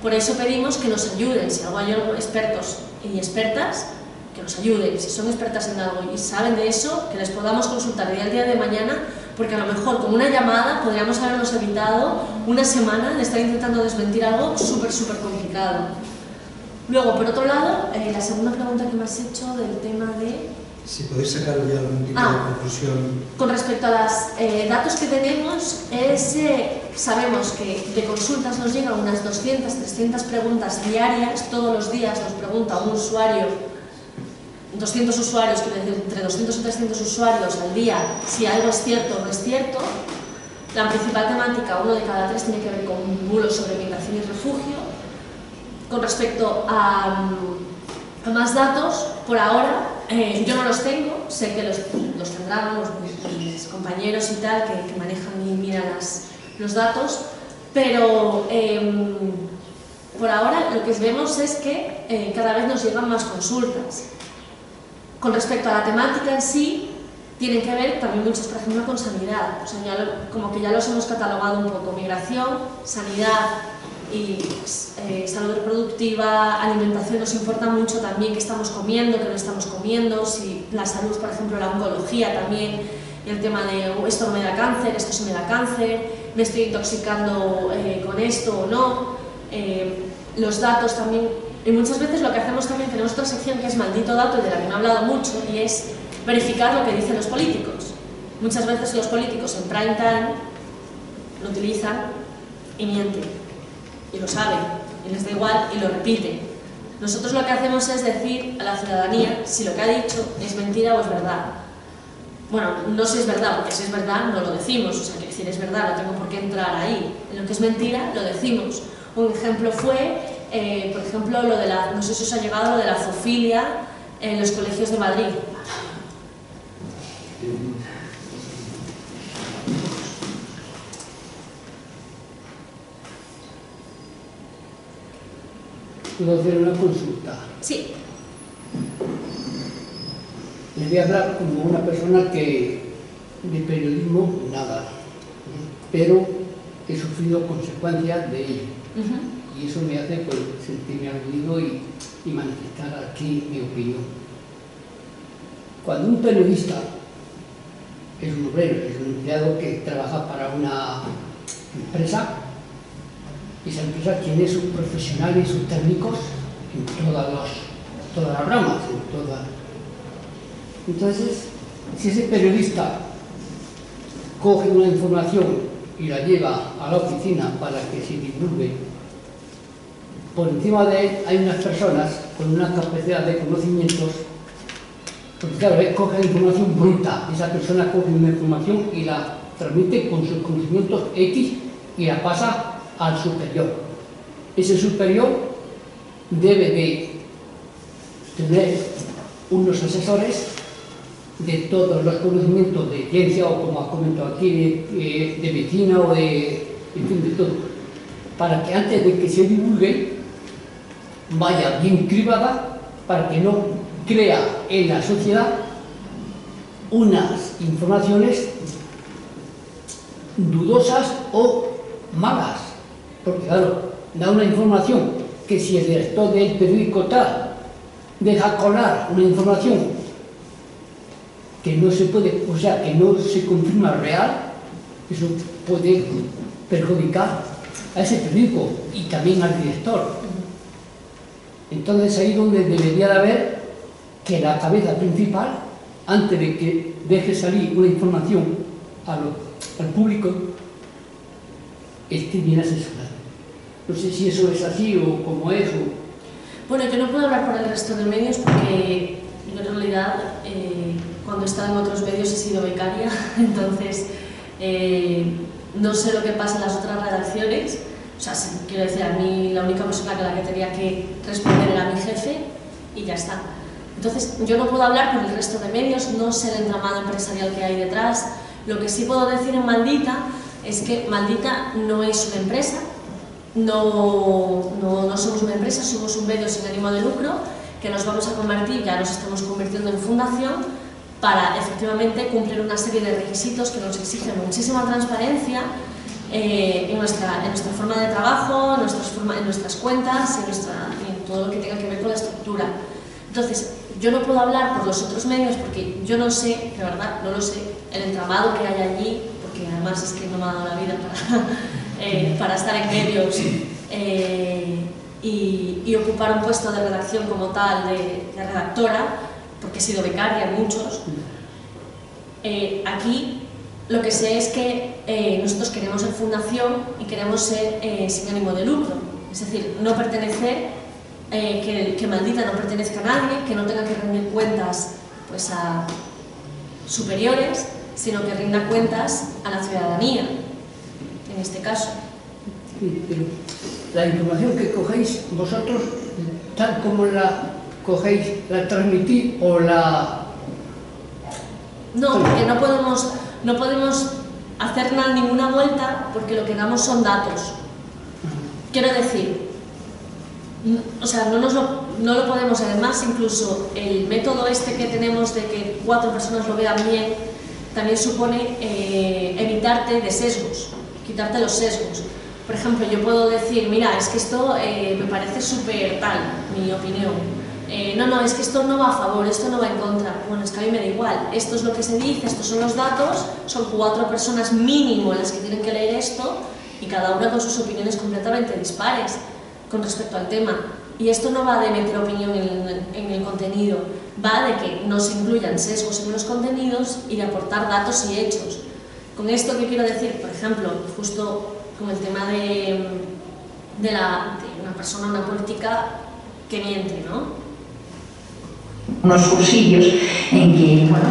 Por eso pedimos que nos ayuden, si algo hay expertos y expertas, que nos ayuden, si son expertas en algo y saben de eso, que les podamos consultar día al día de mañana porque a lo mejor con una llamada podríamos habernos evitado una semana de estar intentando desmentir algo súper, súper complicado. Luego, por otro lado, eh, la segunda pregunta que me has hecho del tema de... Si podéis sacar ya algún tipo Ah. de conclusión. Con respecto a los datos que tenemos, es, eh, sabemos que de consultas nos llegan unas 200, 300 preguntas diarias, todos los días nos pregunta un usuario 200 usuarios, quiero decir, entre 200 y 300 usuarios al día, si algo es cierto o no es cierto. La principal temática, uno de cada tres, tiene que ver con bulos sobre migración y refugio. Con respecto a, a más datos, por ahora, eh, yo no los tengo, sé que los, tendrán los, mis compañeros y tal, que, manejan y miran los datos, pero eh, por ahora lo que vemos es que eh, cada vez nos llegan más consultas. Con respecto a la temática en sí, tienen que ver también muchos, por ejemplo, con sanidad. O sea, ya como que ya los hemos catalogado un poco. Migración, sanidad y eh, salud reproductiva, alimentación nos importa mucho también qué estamos comiendo, qué no estamos comiendo, si la salud, por ejemplo, la oncología también, el tema de oh, esto no me da cáncer, esto sí me da cáncer, me estoy intoxicando eh, con esto o no. Eh, los datos también, y muchas veces lo que hacemos también, tenemos otra sección que es maldito dato y de la que me he hablado mucho, y es verificar lo que dicen los políticos. Muchas veces los políticos en prime time lo utilizan y mienten, y lo saben, y les da igual y lo repiten. Nosotros lo que hacemos es decir a la ciudadanía si lo que ha dicho es mentira o es verdad. Bueno, no si es verdad, porque si es verdad no lo decimos, o sea, que decir es verdad, no tengo por qué entrar ahí. En lo que es mentira, lo decimos. Un ejemplo fue, eh, por ejemplo, lo de la, no sé si os ha llegado lo de la zoofilia en los colegios de Madrid. ¿Puedo hacer una consulta? Sí, Les voy a hablar como una persona que de periodismo nada, pero he sufrido consecuencias de ello. ujú, Y eso me hace pues, sentirme aludido y, manifestar aquí mi opinión. Cuando un periodista es un obrero, es un empleado que trabaja para una empresa, esa empresa tiene sus profesionales, sus técnicos en todas, los, todas las ramas, en todas. Entonces, si ese periodista coge una información y la lleva a la oficina para que se divulgue, por encima de él hay unas personas con una capacidad de conocimientos, porque claro, él coge información bruta, esa persona coge una información y la transmite con sus conocimientos X y la pasa al superior. Ese superior debe de tener unos asesores de todos los conocimientos de ciencia o como ha comentado aquí, de, de medicina o de, en fin, de todo, para que antes de que se divulgue vaya bien cribada para que no crea en la sociedad unas informaciones dudosas o malas. Porque claro, da una información que si el director del periódico tal deja colar una información que no se puede, o sea, que no se confirma real, eso puede perjudicar a ese periódico y también al director. Entonces ahí donde debería de haber que la cabeza principal, antes de que deje salir una información al público, esté bien asesorado. No sé si eso es así o cómo es. o- Bueno, yo no puedo hablar por el resto de medios porque en realidad eh, cuando he estado en otros medios he sido becaria, entonces eh, no sé lo que pasa en las otras redacciones. O sea, sí, quiero decir, a mí la única persona que la que tenía que responder era mi jefe y ya está. Entonces, yo no puedo hablar por el resto de medios, no sé el entramado empresarial que hay detrás. Lo que sí puedo decir en Maldita es que Maldita no es una empresa, no, no, no somos una empresa, somos un medio sin ánimo de lucro que nos vamos a convertir, ya nos estamos convirtiendo en fundación para efectivamente cumplir una serie de requisitos que nos exigen muchísima transparencia eh, en, nuestra, en nuestra forma de trabajo, en nuestras, forma- en nuestras cuentas, en, nuestra, en todo lo que tenga que ver con la estructura. Entonces, yo no puedo hablar por los otros medios porque yo no sé, de verdad, no lo sé, el entramado que hay allí, porque además es que no me ha dado la vida para, eh, para estar en medios eh, y, y ocupar un puesto de redacción como tal, de, de redactora, porque he sido becaria muchos. Eh, aquí lo que sé es que eh, nosotros queremos ser fundación y queremos ser eh, sin ánimo de lucro, es decir, no pertenecer eh, que, que maldita no pertenezca a nadie, que no tenga que rendir cuentas pues, a superiores, sino que rinda cuentas a la ciudadanía, en este caso. Sí, pero la información que cogéis vosotros, tal como la cogéis, la transmitís o la... No, porque no podemos, no podemos hacer ninguna vuelta porque lo que damos son datos. Quiero decir, o sea, no, nos lo, no lo podemos, además incluso el método este que tenemos de que cuatro personas lo vean bien, también supone eh, evitarte de sesgos, quitarte los sesgos. Por ejemplo, yo puedo decir, mira, es que esto eh, me parece súper tal, mi opinión. Eh, no, no, es que esto no va a favor, esto no va en contra. Bueno, es que a mí me da igual. Esto es lo que se dice, estos son los datos, son cuatro personas mínimo las que tienen que leer esto y cada una con sus opiniones completamente dispares con respecto al tema. Y esto no va de meter opinión en el, en el contenido, va de que no se incluyan sesgos en los contenidos y de aportar datos y hechos. Con esto, ¿qué quiero decir? Por ejemplo, justo con el tema de, de, la, de una persona, una política que miente, ¿no? Unos cursillos en que, bueno,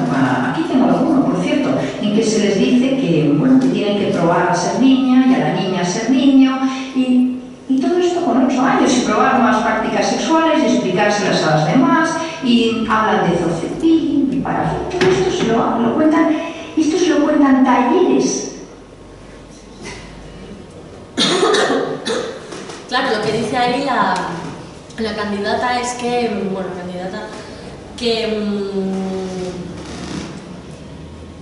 aquí tengo alguno, por cierto, en que se les dice que, bueno, que tienen que probar a ser niña y a la niña a ser niño y, y todo esto con ocho años y probar nuevas prácticas sexuales y explicárselas a las demás y hablan de zocepilling y para todo esto se lo, lo cuentan, esto se lo cuentan talleres. Claro, lo que dice ahí la, la candidata es que, bueno, candidata, que, mm,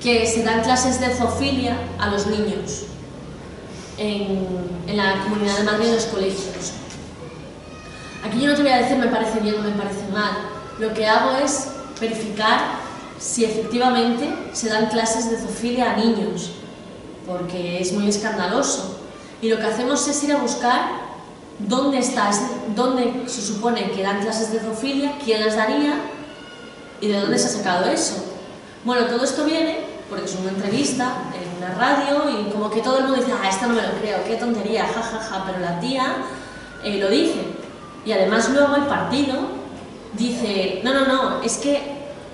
que se dan clases de zoofilia a los niños en, la Comunidad de Madrid en los colegios. Aquí yo no te voy a decir me parece bien o me parece mal. Lo que hago es verificar si efectivamente se dan clases de zoofilia a niños, porque es muy escandaloso. Y lo que hacemos es ir a buscar dónde está, dónde se supone que dan clases de zoofilia, quién las daría y de dónde se ha sacado eso. Bueno, todo esto viene porque es una entrevista en una radio y como que todo el mundo dice, ah, esto no me lo creo, qué tontería, ja, ja, ja, pero la tía eh, lo dice. Y además luego el partido dice, no, no, no, es que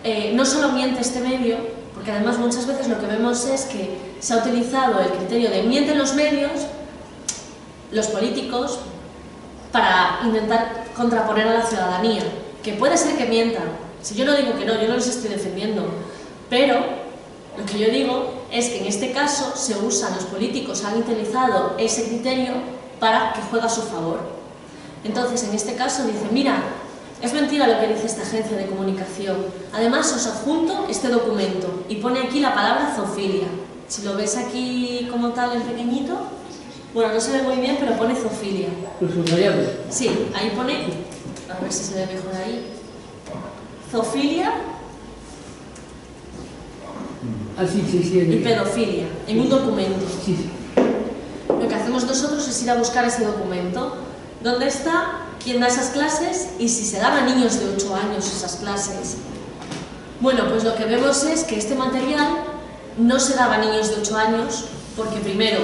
eh, no solo miente este medio, porque además muchas veces lo que vemos es que se ha utilizado el criterio de mienten los medios, los políticos, para intentar contraponer a la ciudadanía, que puede ser que mientan. Si yo no digo que no, yo no los estoy defendiendo, pero lo que yo digo es que en este caso se usan, los políticos han utilizado ese criterio para que juegue a su favor. Entonces, en este caso dice, mira, es mentira lo que dice esta agencia de comunicación. Además, os adjunto este documento y pone aquí la palabra zoofilia. Si lo ves aquí como tal en pequeñito, bueno, no se ve muy bien, pero pone zoofilia. Sí, ahí pone, a ver si se ve mejor ahí, zoofilia Ah, sí, sí, sí. y pedofilia, en un documento. Lo que hacemos nosotros es ir a buscar ese documento. ¿Dónde está? ¿Quién da esas clases? Y si se dan a niños de 8 años esas clases. Bueno, pues lo que vemos es que este material no se daba a niños de 8 años porque primero,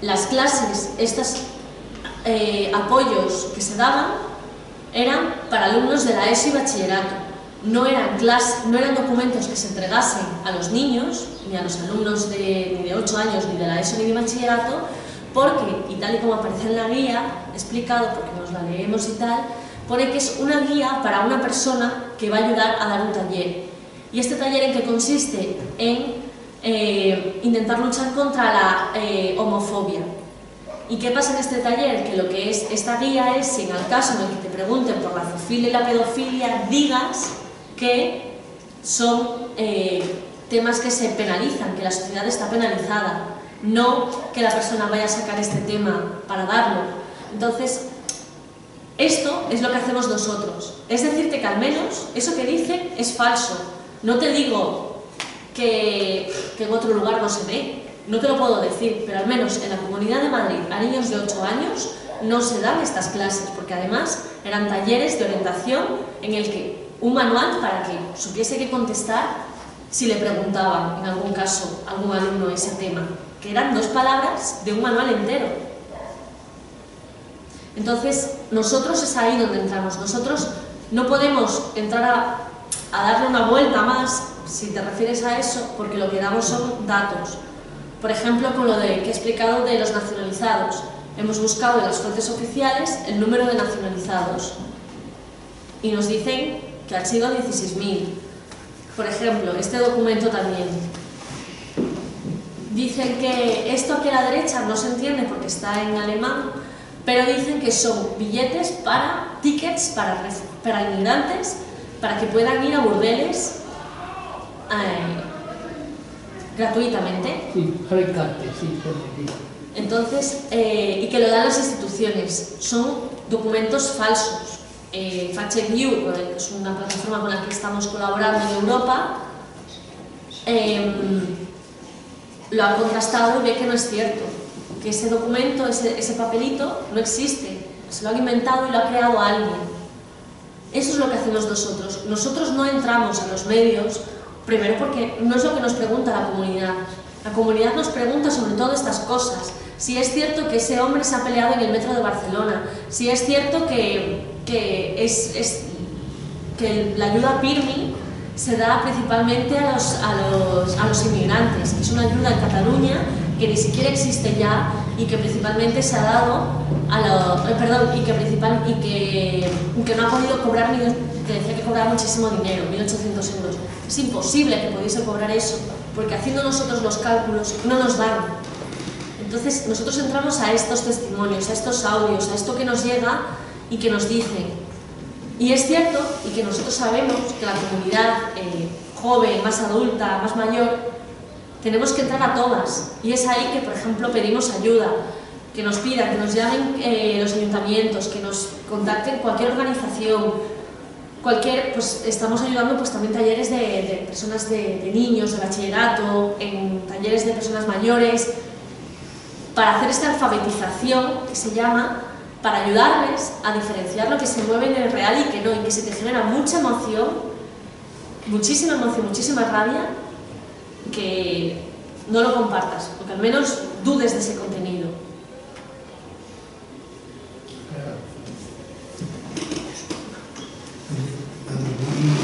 las clases, estos apoyos que se daban eran para alumnos de la ESO y bachillerato. No eran, clase, no eran documentos que se entregasen a los niños, ni a los alumnos de, ni de 8 años, ni de la ESO ni de bachillerato, porque, y tal y como aparece en la guía, explicado, porque nos la leemos y tal, pone que es una guía para una persona que va a ayudar a dar un taller. ¿Y este taller en qué consiste? En eh, intentar luchar contra la eh, homofobia. ¿Y qué pasa en este taller? Que lo que es esta guía es, si en el caso en el que te pregunten por la zoofilia y la pedofilia, digas que son eh, temas que se penalizan, que la sociedad está penalizada, no que la persona vaya a sacar este tema para darlo. Entonces, esto es lo que hacemos nosotros. Es decirte que al menos eso que dice es falso. No te digo que, que en otro lugar no se ve, no te lo puedo decir, pero al menos en la Comunidad de Madrid a niños de 8 años no se dan estas clases, porque además eran talleres de orientación en el que un manual para que supiese qué contestar si le preguntaban en algún caso a algún alumno ese tema, que eran dos palabras de un manual entero. Entonces, nosotros es ahí donde entramos. Nosotros no podemos entrar a, a darle una vuelta más, si te refieres a eso, porque lo que damos son datos. Por ejemplo, con lo de, que he explicado de los nacionalizados. Hemos buscado en las fuentes oficiales el número de nacionalizados y nos dicen que han sido 16.000. Por ejemplo, este documento también. Dicen que esto aquí a la derecha no se entiende porque está en alemán, pero dicen que son billetes para tickets para, para inmigrantes para que puedan ir a burdeles eh, gratuitamente. Sí, Freikarte, sí, sí. Entonces, eh, y que lo dan las instituciones. Son documentos falsos. Eh, FactCheckView, eh, es una plataforma con la que estamos colaborando en Europa, eh, lo ha contrastado y ve que no es cierto. Que ese documento, ese, ese papelito, no existe. Se lo han inventado y lo ha creado alguien. Eso es lo que hacemos nosotros. Nosotros no entramos a los medios, primero porque no es lo que nos pregunta la comunidad. La comunidad nos pregunta sobre todo estas cosas. Si es cierto que ese hombre se ha peleado en el metro de Barcelona, si es cierto que, que, es, es, que la ayuda PIRMI se da principalmente a los, a, los, a los inmigrantes, que es una ayuda en Cataluña que ni siquiera existe ya y que principalmente se ha dado a los, eh, perdón, y que, principal, y que, que no ha podido cobrar, que decía que cobraba muchísimo dinero, 1.800 euros. Es imposible que pudiese cobrar eso, porque haciendo nosotros los cálculos no nos dan. Entonces nosotros entramos a estos testimonios, a estos audios, a esto que nos llega y que nos dicen. Y es cierto, y que nosotros sabemos que la comunidad eh, joven, más adulta, más mayor, tenemos que entrar a todas. Y es ahí que, por ejemplo, pedimos ayuda, que nos pidan, que nos llamen eh, los ayuntamientos, que nos contacten cualquier organización, cualquier, pues estamos ayudando pues también talleres de, de personas de, de, niños, de bachillerato, en talleres de personas mayores, para hacer esta alfabetización que se llama, para ayudarles a diferenciar lo que se mueve en el real y que no, y que se te genera mucha emoción, muchísima emoción, muchísima rabia, que no lo compartas, porque al menos dudes de ese contenido.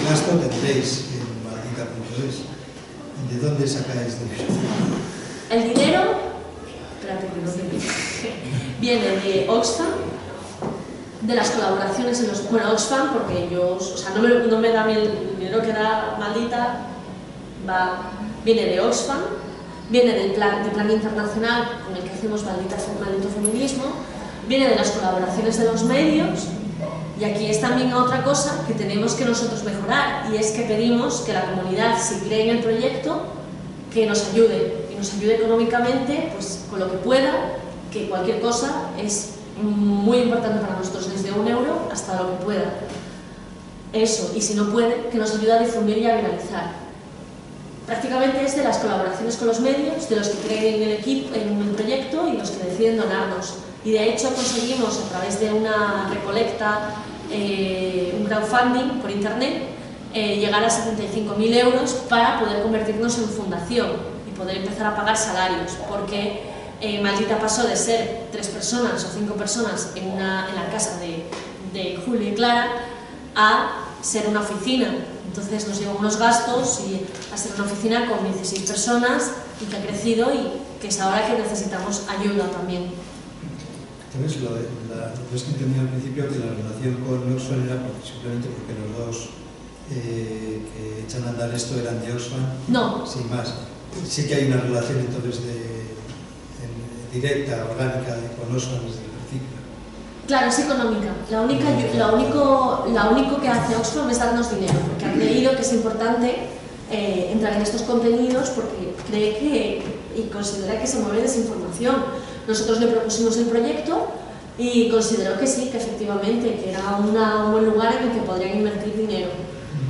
Gasto tendréis en maldita.es. ¿De dónde sacáis dinero? El dinero, espérate que no te viene de Oxfam, de las colaboraciones en los... Bueno, Oxfam, porque yo, o sea, no me, no me da el dinero que da maldita, va, viene de Oxfam, viene del plan, internacional con el que hacemos maldita, maldito feminismo, viene de las colaboraciones de los medios, y aquí es también otra cosa que tenemos que nosotros mejorar, y es que pedimos que la comunidad, si cree en el proyecto, que nos ayude, y nos ayude económicamente, pues con lo que pueda, que cualquier cosa es muy importante para nosotros, desde un euro hasta lo que pueda. Eso, y si no puede, que nos ayude a difundir y a viralizar. Prácticamente es de las colaboraciones con los medios, de los que creen en el equipo, en el proyecto y los que deciden donarnos. Y de hecho conseguimos a través de una recolecta, eh, un crowdfunding por internet, eh, llegar a 75.000 euros para poder convertirnos en fundación y poder empezar a pagar salarios, porque eh, Maldita pasó de ser tres personas o cinco personas en, una, en la casa de, de Julio y Clara a ser una oficina. Entonces nos llevó unos gastos y a ser una oficina con 16 personas y que ha crecido y que es ahora que necesitamos ayuda también. Entonces, lo, de, la, lo es que entendí al principio que la relación con Oxfam era simplemente porque los dos eh, que echan a andar esto eran de Oxfam. No. Sin más. Sí que hay una relación entonces de, en, directa, orgánica con Oxfam desde. Claro, es económica. La única, la único, la único que hace Oxfam es darnos dinero, porque ha creído que es importante eh, entrar en estos contenidos porque cree que y considera que se mueve desinformación. Nosotros le propusimos el proyecto y consideró que sí, que efectivamente, que era un buen lugar en el que podrían invertir dinero.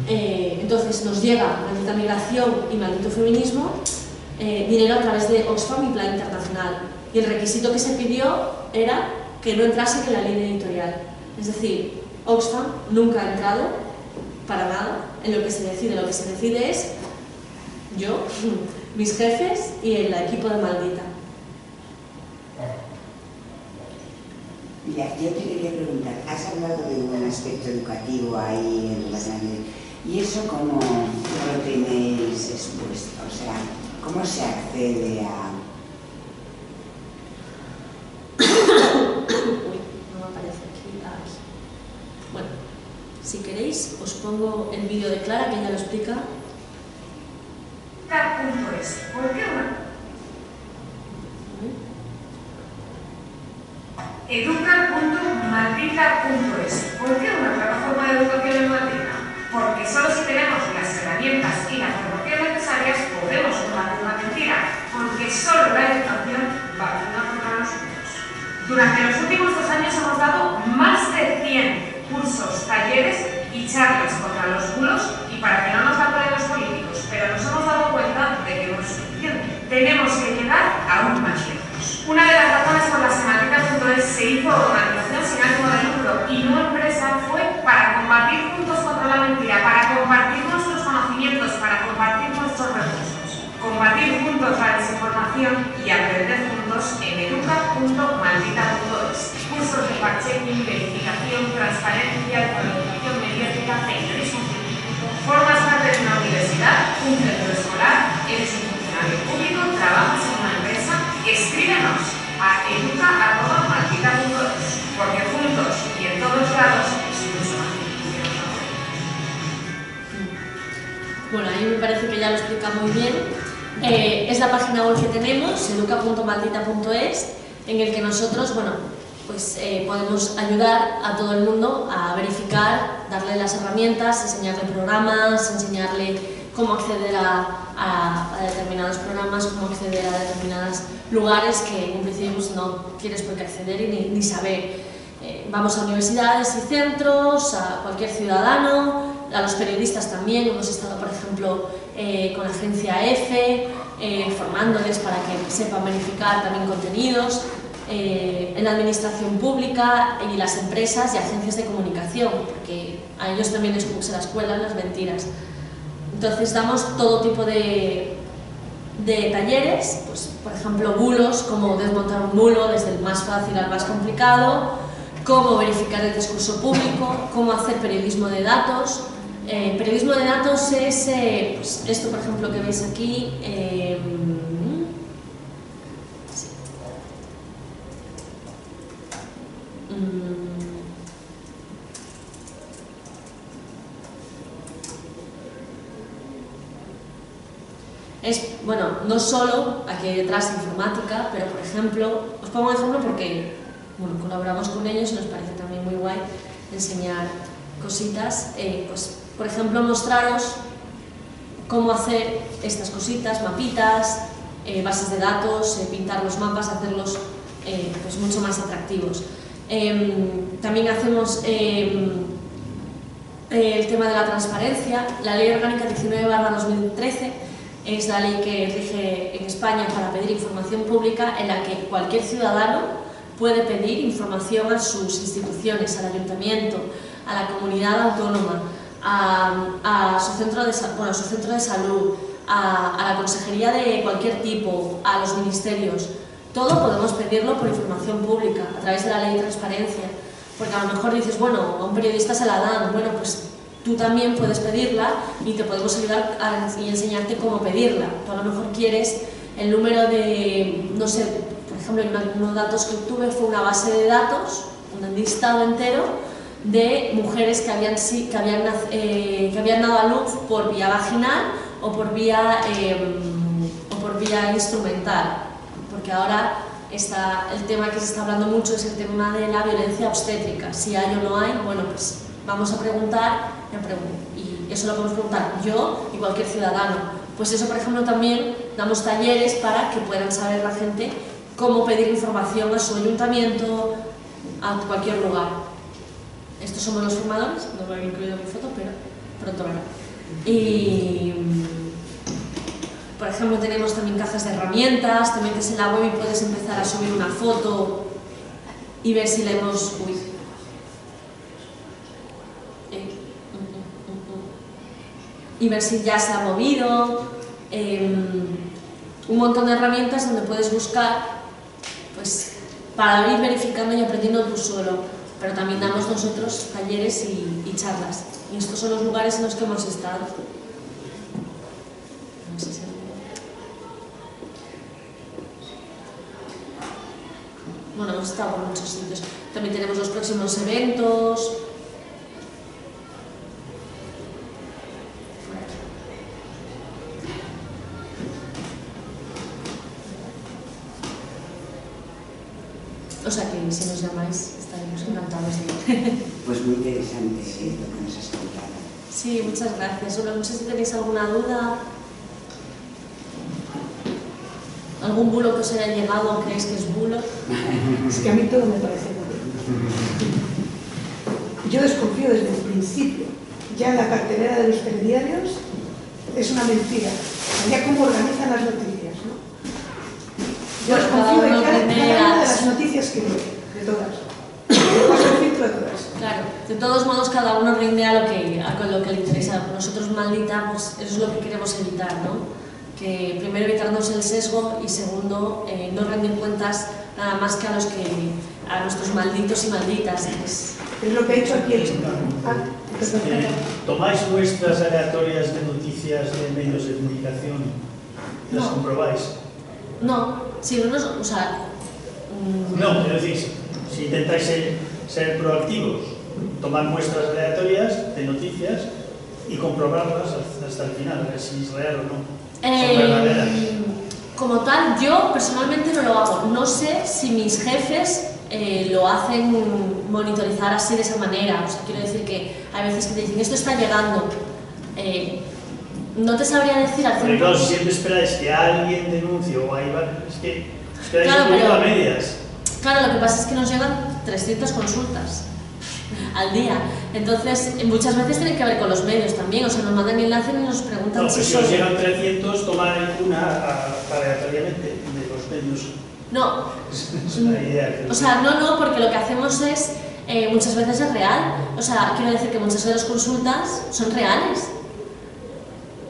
Eh, entonces nos llega Maldita Migración y Maldito Feminismo, eh, dinero a través de Oxfam y Plan Internacional. Y el requisito que se pidió era que no entrase en la línea editorial. Es decir, Oxfam nunca ha entrado para nada en lo que se decide. Lo que se decide es yo, mis jefes y el equipo de Maldita. Mira, yo te quería preguntar, has hablado de un aspecto educativo ahí en la grande, ¿y eso cómo lo tenéis expuesto? O sea, ¿cómo se accede a...? Uy, no me aparece aquí. Aquí. Bueno, si queréis, os pongo el vídeo de Clara, que ella lo explica. Car.es. ¿Por qué una? Educa.maldita.es. ¿Por qué una plataforma de educación en maldita? Porque solo si tenemos las herramientas y la formación necesarias podemos combatir una mentira, porque solo la educación vacuna contra los bulos. Durante los últimos dos años hemos dado más de 100 cursos, talleres y charlas contra los bulos y para que no nos vacunen los políticos, pero nos hemos dado cuenta de que no es suficiente. Tenemos que llegar aún más lejos. Una de las razones por las que Maldita.es se hizo organización sin ánimo de lucro y no empresa fue para combatir juntos contra la mentira, para compartir nuestros conocimientos, para compartir nuestros recursos, combatir juntos la desinformación y aprender juntos en educa.maldita.es. Fact-checking, verificación, transparencia, actualización mediática, periodismo científico. Formas parte de una universidad, un centro escolar, eres un funcionario público, trabajas en una empresa, escríbenos a educa.maldita.es, porque juntos y en todos lados mucho más. Bueno, a mí me parece que ya lo explica muy bien. Eh, es la página web que tenemos, educa.maldita.es, en el que nosotros, bueno, pues eh, podemos ayudar a todo el mundo a verificar, darle las herramientas, enseñarle programas, enseñarle cómo acceder a, a- determinados programas, cómo acceder a determinados lugares que en principio pues, no tienes por qué acceder y ni, saber. Eh, vamos a universidades y centros, a cualquier ciudadano, a los periodistas también. Hemos estado, por ejemplo, eh, con la agencia EFE, formándoles para que sepan verificar también contenidos. Eh, en administración pública y las empresas y agencias de comunicación, porque a ellos también es como que se las cuelan las mentiras. Entonces damos todo tipo de, de talleres, pues, por ejemplo bulos, cómo desmontar un bulo desde el más fácil al más complicado, cómo verificar el discurso público, cómo hacer periodismo de datos. Eh, periodismo de datos es eh, pues, esto, por ejemplo, que veis aquí. eh, sí. Mm. Es, bueno, no solo aquí hay detrás informática, pero por ejemplo, os pongo un ejemplo porque bueno, colaboramos con ellos y nos parece también muy guay enseñar cositas. Eh, pues, por ejemplo, mostraros cómo hacer estas cositas, mapitas, eh, bases de datos, eh, pintar los mapas, hacerlos pues mucho más atractivos. Em, también hacemos em, el tema de la transparencia. La Ley Orgánica 19-2013 es la ley que rige en España para pedir información pública en la que cualquier ciudadano puede pedir información a sus instituciones, al ayuntamiento, a la comunidad autónoma, a, su, centro de, bueno, a su centro de salud, a la consejería de cualquier tipo, a los ministerios. Todo podemos pedirlo por información pública, a través de la ley de transparencia. Porque a lo mejor dices, bueno, a un periodista se la dan, bueno, pues tú también puedes pedirla y te podemos ayudar a, y enseñarte cómo pedirla. Tú a lo mejor quieres el número de, no sé, por ejemplo, en unos datos que obtuve fue una base de datos, un listado entero de mujeres que habían, que habían, eh, que habían dado a luz por vía vaginal o por vía, eh, o por vía instrumental. Porque ahora está, el tema que se está hablando mucho es el tema de la violencia obstétrica. Si hay o no hay, bueno, pues vamos a preguntar me pregun- y eso lo podemos preguntar yo y cualquier ciudadano. Pues eso, por ejemplo, también damos talleres para que puedan saber la gente cómo pedir información a su ayuntamiento, a cualquier lugar. Estos somos los formadores, no lo he incluido mi foto, pero pronto hará. Y, por ejemplo, tenemos también cajas de herramientas, te metes en la web y puedes empezar a subir una foto y ver si le hemos... Uy. Eh, mm, mm, mm. Y ver si ya se ha movido. em, un montón de herramientas donde puedes buscar pues, para ir verificando y aprendiendo tú solo. Pero también damos nosotros talleres y, y charlas. Y estos son los lugares en los que hemos estado. No sé si- Bueno, hemos estado por muchos sitios. También tenemos los próximos eventos. O sea que si nos llamáis estaremos encantados de ir. Pues muy interesante ¿eh? lo que nos has contado. Sí, muchas gracias. Solo no sé si tenéis alguna duda. ¿Algún bulo que os haya llegado o creéis que es bulo? Es que a mí todo me parece bien. Yo desconfío desde el principio. Ya en la cartelera de los telediarios es una mentira. Ya cómo organizan las noticias, ¿no? Yo cada desconfío de cada, una de las- noticias que veo, de todas. Claro, de todos modos cada uno rinde a lo que, a lo que le interesa. Nosotros maldita, pues eso es lo que queremos evitar, ¿no? Que primero evitarnos el sesgo y segundo eh, no rendir cuentas nada más que a los que a nuestros malditos y malditas. que es- Es lo que ha hecho aquí el. Ah. Eh, ¿Tomáis muestras aleatorias de noticias de medios de comunicación y las No. comprobáis? No, si no nos, o sea, mm, No, es decir, si intentáis ser, ser proactivos, tomar muestras aleatorias de noticias y comprobarlas hasta- hasta el final, a ver si es real o no. Eh, como tal, yo personalmente no lo hago. No sé si mis jefes eh, lo hacen monitorizar así de esa manera. O sea, quiero decir que hay veces que te dicen, esto está llegando. Eh, no te sabría decir al Porque claro, si 100%. siempre esperáis que alguien denuncie o hay varios, es que esperáis Claro, pero- a medias. Claro, lo que pasa es que nos llegan 300 consultas al día. Entonces, muchas veces tiene que ver con los medios también. O sea, nos mandan enlaces y nos preguntan No, si si os llegan 300, tomad una aleatoriamente de los medios. No. O sea, no, no, porque lo que hacemos es, eh, muchas veces es real. O sea, quiero decir que muchas de las consultas son reales.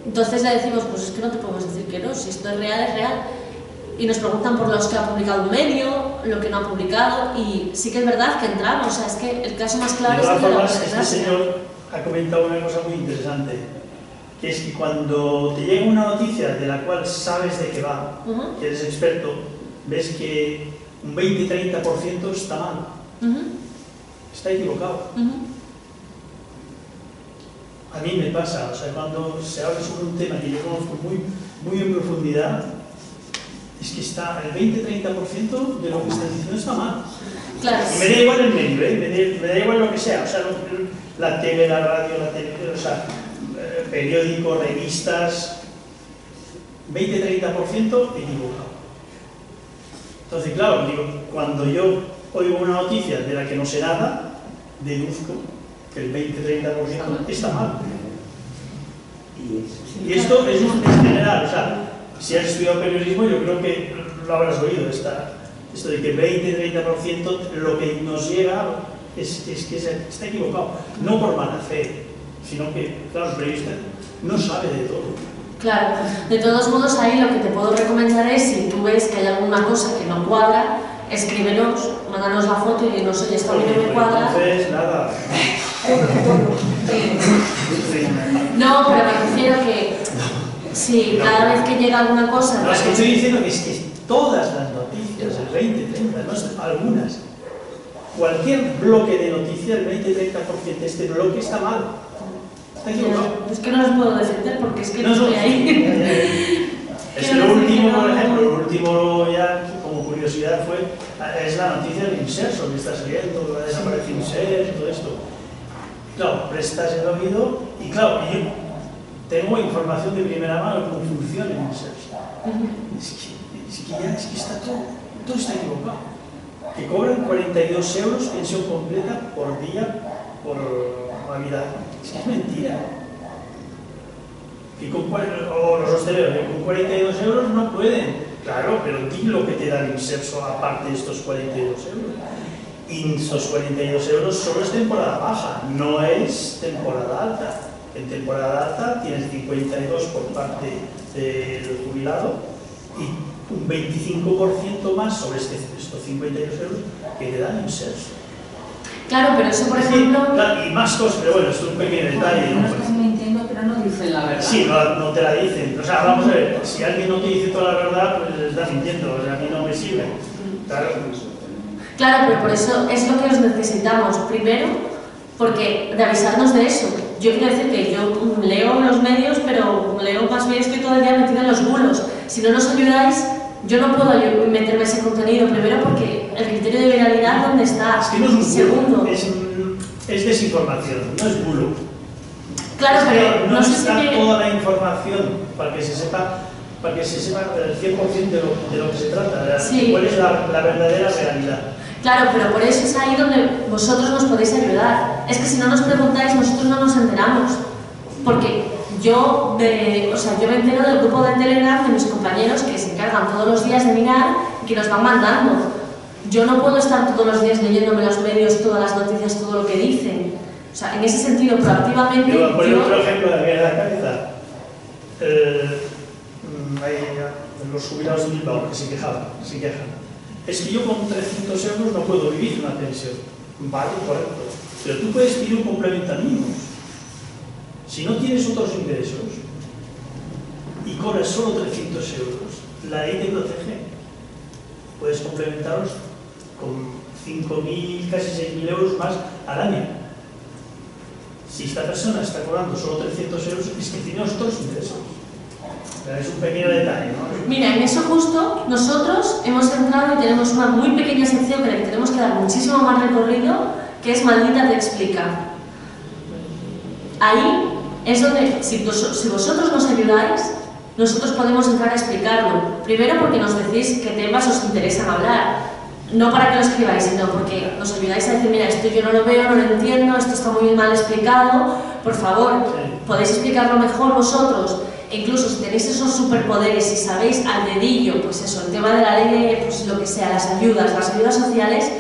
Entonces le decimos, pues es que no te podemos decir que no, si esto es real, es real. Y nos preguntan por los que ha publicado un medio, lo que no ha publicado, y sí que es verdad que entramos. O sea, es que el caso más claro de es que la formas, este señor ha comentado una cosa muy interesante, que es que cuando te llega una noticia de la cual sabes de qué va, que eres experto, ves que un 20-30% está mal, está equivocado. A mí me pasa, o sea, cuando se habla sobre un tema que yo conozco muy, muy en profundidad, es que está el 20-30% de lo que estás diciendo está mal. Claro, Y me da igual el medio, ¿eh? me, da, me da igual lo que sea, o sea, lo- la tele, la radio, la tele, o sea, eh, periódicos, revistas, 20-30% equivocado. Entonces, claro, digo, cuando yo oigo una noticia de la que no sé nada, deduzco que el 20-30% está mal. Y esto es, un- es general, o sea, si has estudiado periodismo, yo creo que lo habrás oído, esta, esto de que 20-30% lo que nos llega es, es que se- está equivocado. No por mala fe, sino que, claro, el periodista no sabe de todo. Claro, de todos modos ahí lo que te puedo recomendar es si tú ves que hay alguna cosa que no cuadra, escríbenos, mándanos la foto y dinos, oye, esto a mí no me cuadra. Entonces, nada. No, pero me refiero que si cada vez que llega alguna cosa... No, es que estoy diciendo que es que todas las noticias, el 20, 30, no es- algunas, cualquier bloque de noticias, el 20, 30% de este bloque está mal. Está equivocado. Es que no los puedo defender porque es que no, No, estoy ahí. Es lo último, por ejemplo, lo último ya como curiosidad fue, es la noticia del inserso que está saliendo, que va a desaparecer inserso, todo esto. Claro, prestas el oído y claro, yo tengo información de primera mano inserso. Es que, es que ya es que está todo, todo está equivocado. Que cobran 42 euros pensión completa por día por Navidad. Es que es mentira. Que con, o los hosteleros, que con 42 euros no pueden. Claro, pero di lo que te da el inserso aparte de estos 42 euros. Y estos 42 euros solo es temporada baja, no es temporada alta. En temporada alta tienes 52 por parte del jubilado y un 25% más sobre este, estos 52 euros que te dan INSERS. Claro, pero eso, por Sí, ejemplo, claro, y más cosas, pero bueno, esto es un pequeño detalle. ¿no? Estás mintiendo, pero no dicen la verdad. Sí, no, no te la dicen. O sea, vamos a ver, si alguien no te dice toda la verdad, pues está mintiendo, o sea, a mí no me sirve. Claro. Claro, pero por eso es lo que os necesitamos. Primero, porque de avisarnos de eso. Yo quiero decir que yo leo los medios, pero leo más bien, estoy día metida en los bulos. Si no nos ayudáis, yo no puedo meterme ese contenido. Primero, porque el criterio de viralidad, ¿dónde está? Es que no es un Segundo, es, desinformación, no es bulo. claro, Es que pero no, no sé está toda la información para que se sepa para que se sepa el 100% de lo, de lo que se trata, de Sí. cuál es la, la verdadera realidad. Claro, pero por eso es ahí donde vosotros nos podéis ayudar. Es que si no nos preguntáis, nosotros no nos enteramos. Porque yo, de, o sea, yo me entero del grupo de Telegram de mis compañeros que se encargan todos los días de mirar y que nos van mandando. Yo no puedo estar todos los días leyéndome los medios, todas las noticias, todo lo que dicen. O sea, en ese sentido, proactivamente, Yo voy a poner yo- otro ejemplo de me da la cabeza. Eh, mm, hay los jubilados de Bilbao que se quejaban, se quejan. Es que yo con 300 euros no puedo vivir una pensión. Vale, correcto. Pero tú puedes pedir un complemento mínimo. Si no tienes otros ingresos y cobras solo 300 euros, la ley te protege. Puedes complementarlos con 5.000, casi 6.000 euros más al año. Si esta persona está cobrando solo 300 euros, es que tiene otros ingresos. O sea, Es un pequeño detalle, ¿no? Mira, en eso justo nosotros hemos entrado y tenemos una muy pequeña sección que le tenemos que dar muchísimo más recorrido, que es Maldita te explica. Ahí es donde, si vosotros nos ayudáis, nosotros podemos entrar a explicarlo. Primero porque nos decís qué temas os interesan hablar. No para que lo escribáis, sino porque nos ayudáis a decir, mira, esto yo no lo veo, no lo entiendo, esto está muy mal explicado, por favor, podéis explicarlo mejor vosotros. Incluso si tenéis esos superpoderes y sabéis al dedillo, pues eso, el tema de la ley de, pues lo que sea, las ayudas, las ayudas sociales,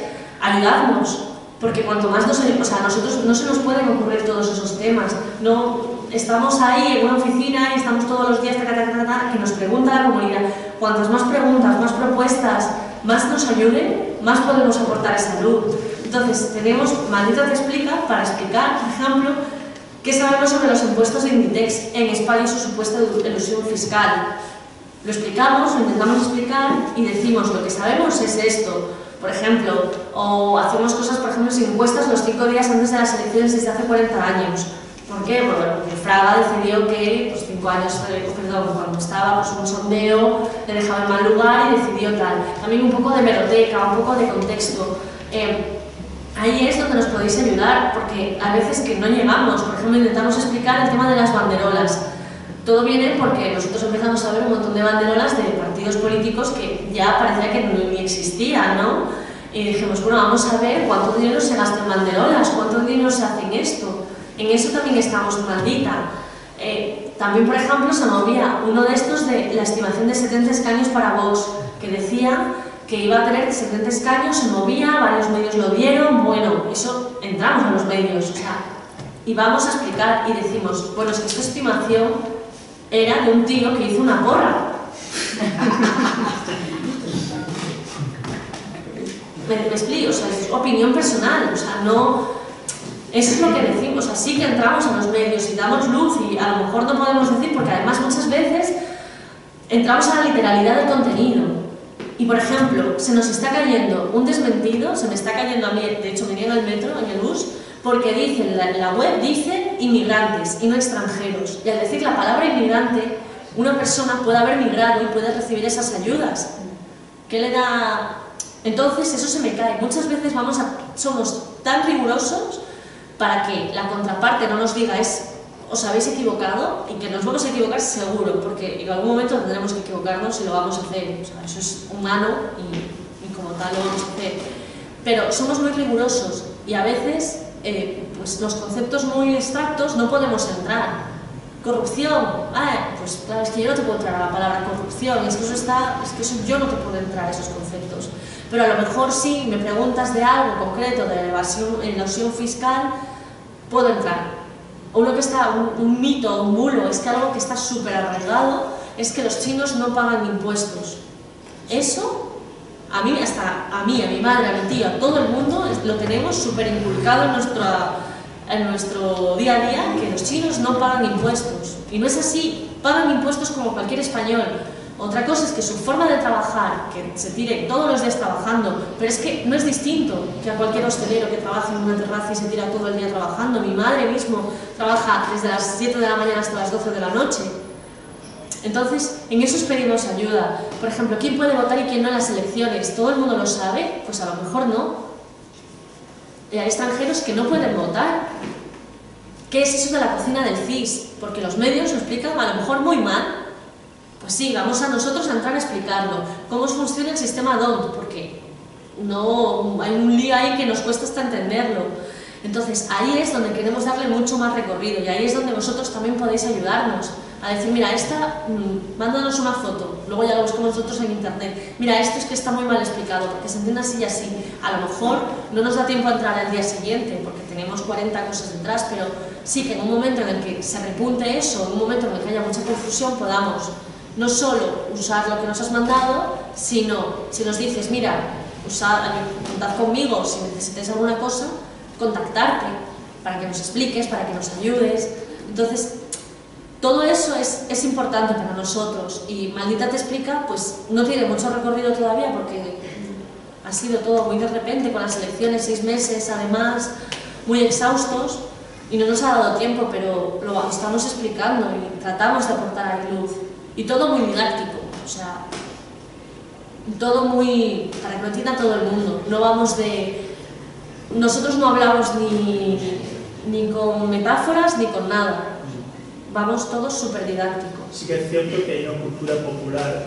ayudadnos. Porque cuanto más nos, o sea, a nosotros no se nos pueden ocurrir todos esos temas. No, estamos ahí en una oficina y estamos todos los días, taca, taca, taca, que nos pregunta la comunidad. Cuantas más preguntas, más propuestas, más nos ayuden, más podemos aportar esa luz. Entonces, tenemos Maldita te explica para explicar, por ejemplo, qué sabemos sobre los impuestos de Inditex en España y su supuesta elusión fiscal. Lo explicamos, lo intentamos explicar y decimos lo que sabemos es esto. Por ejemplo, o hacemos cosas, por ejemplo, sin encuestas los cinco días antes de las elecciones desde hace 40 años. ¿Por qué? Pues bueno, porque Fraga decidió que, pues cinco años, eh, perdón, cuando estaba pues, un sondeo, le dejaba en mal lugar y decidió tal. También un poco de meroteca, un poco de contexto. Eh, ahí es donde nos podéis ayudar, porque a veces que no llegamos. Por ejemplo, intentamos explicar el tema de las banderolas. Todo viene porque nosotros empezamos a ver un montón de banderolas de partidos políticos que ya parecía que no, ni existían, ¿no? Y dijimos, bueno, vamos a ver cuánto dinero se gasta en banderolas, cuánto dinero se hace en esto. En eso también estamos maldita. Eh, también, por ejemplo, se movía uno de estos de la estimación de 70 escaños para Vox, que decía que iba a tener 70 escaños, se movía, varios medios lo dieron, bueno, eso entramos en los medios, o sea, y vamos a explicar y decimos, bueno, es que esta estimación era de un tío que hizo una porra. me, me explico, o sea, es opinión personal, o sea, no... Eso es lo que decimos, así que entramos en los medios y damos luz y a lo mejor no podemos decir, porque además muchas veces entramos a la literalidad del contenido. Y por ejemplo, se nos está cayendo un desmentido, se me está cayendo a mí, de hecho venía en el metro, en el bus, porque dice, en la, la web dice inmigrantes y no extranjeros. Y al decir la palabra inmigrante, una persona puede haber migrado y puede recibir esas ayudas. ¿Qué le da...? Entonces eso se me cae. Muchas veces vamos a, somos tan rigurosos para que la contraparte no nos diga es os habéis equivocado y que nos vamos a equivocar seguro, porque en algún momento tendremos que equivocarnos y lo vamos a hacer. O sea, eso es humano y, y como tal lo vamos a hacer. Pero somos muy rigurosos y a veces eh, pues los conceptos muy abstractos no podemos entrar. Corrupción, ah, pues claro, es que yo no te puedo entrar a la palabra corrupción, es que eso está, es que eso yo no te puedo entrar a esos conceptos. Pero a lo mejor sí me preguntas de algo concreto, de evasión, evasión fiscal, puedo entrar. O uno que está, un, un mito, un bulo, es que algo que está súper arraigado es que los chinos no pagan impuestos. Eso, a mí, hasta a mí, a mi madre, a mi tío, a todo el mundo, lo tenemos súper inculcado en, nuestra, en nuestro día a día, que los chinos no pagan impuestos. Y no es así, pagan impuestos como cualquier español. Otra cosa es que su forma de trabajar, que se tire todos los días trabajando, pero es que no es distinto que a cualquier hostelero que trabaja en una terraza y se tira todo el día trabajando. Mi madre mismo trabaja desde las 7 de la mañana hasta las 12 de la noche. Entonces, en eso pedimos ayuda. Por ejemplo, ¿quién puede votar y quién no en las elecciones? ¿Todo el mundo lo sabe? Pues a lo mejor no. Y hay extranjeros que no pueden votar. ¿Qué es eso de la cocina del CIS? Porque los medios lo explican a lo mejor muy mal. Pues sí, vamos a nosotros a entrar a explicarlo. ¿Cómo funciona el sistema DONT? Porque no, hay un lío ahí que nos cuesta hasta entenderlo. Entonces, ahí es donde queremos darle mucho más recorrido y ahí es donde vosotros también podéis ayudarnos a decir, mira, esta, mmm, mándanos una foto, luego ya lo buscamos nosotros en internet, mira, esto es que está muy mal explicado, porque se entiende así y así, a lo mejor no nos da tiempo a entrar al día siguiente, porque tenemos 40 cosas detrás, pero sí que en un momento en el que se repunte eso, en un momento en el que haya mucha confusión, podamos no solo usar lo que nos has mandado, sino si nos dices, mira, usad, contad conmigo si necesitáis alguna cosa, contactarte para que nos expliques, para que nos ayudes. Entonces, todo eso es, es, importante para nosotros y Maldita te explica, pues no tiene mucho recorrido todavía porque ha sido todo muy de repente con las elecciones, seis meses además, muy exhaustos y no nos ha dado tiempo, pero lo estamos explicando y tratamos de aportar ahí luz. Y todo muy didáctico, o sea, todo muy, para que lo entienda todo el mundo. No vamos de... Nosotros no hablamos ni, ni con metáforas ni con nada vamos todos súper didácticos. Sí que es cierto que hay una cultura popular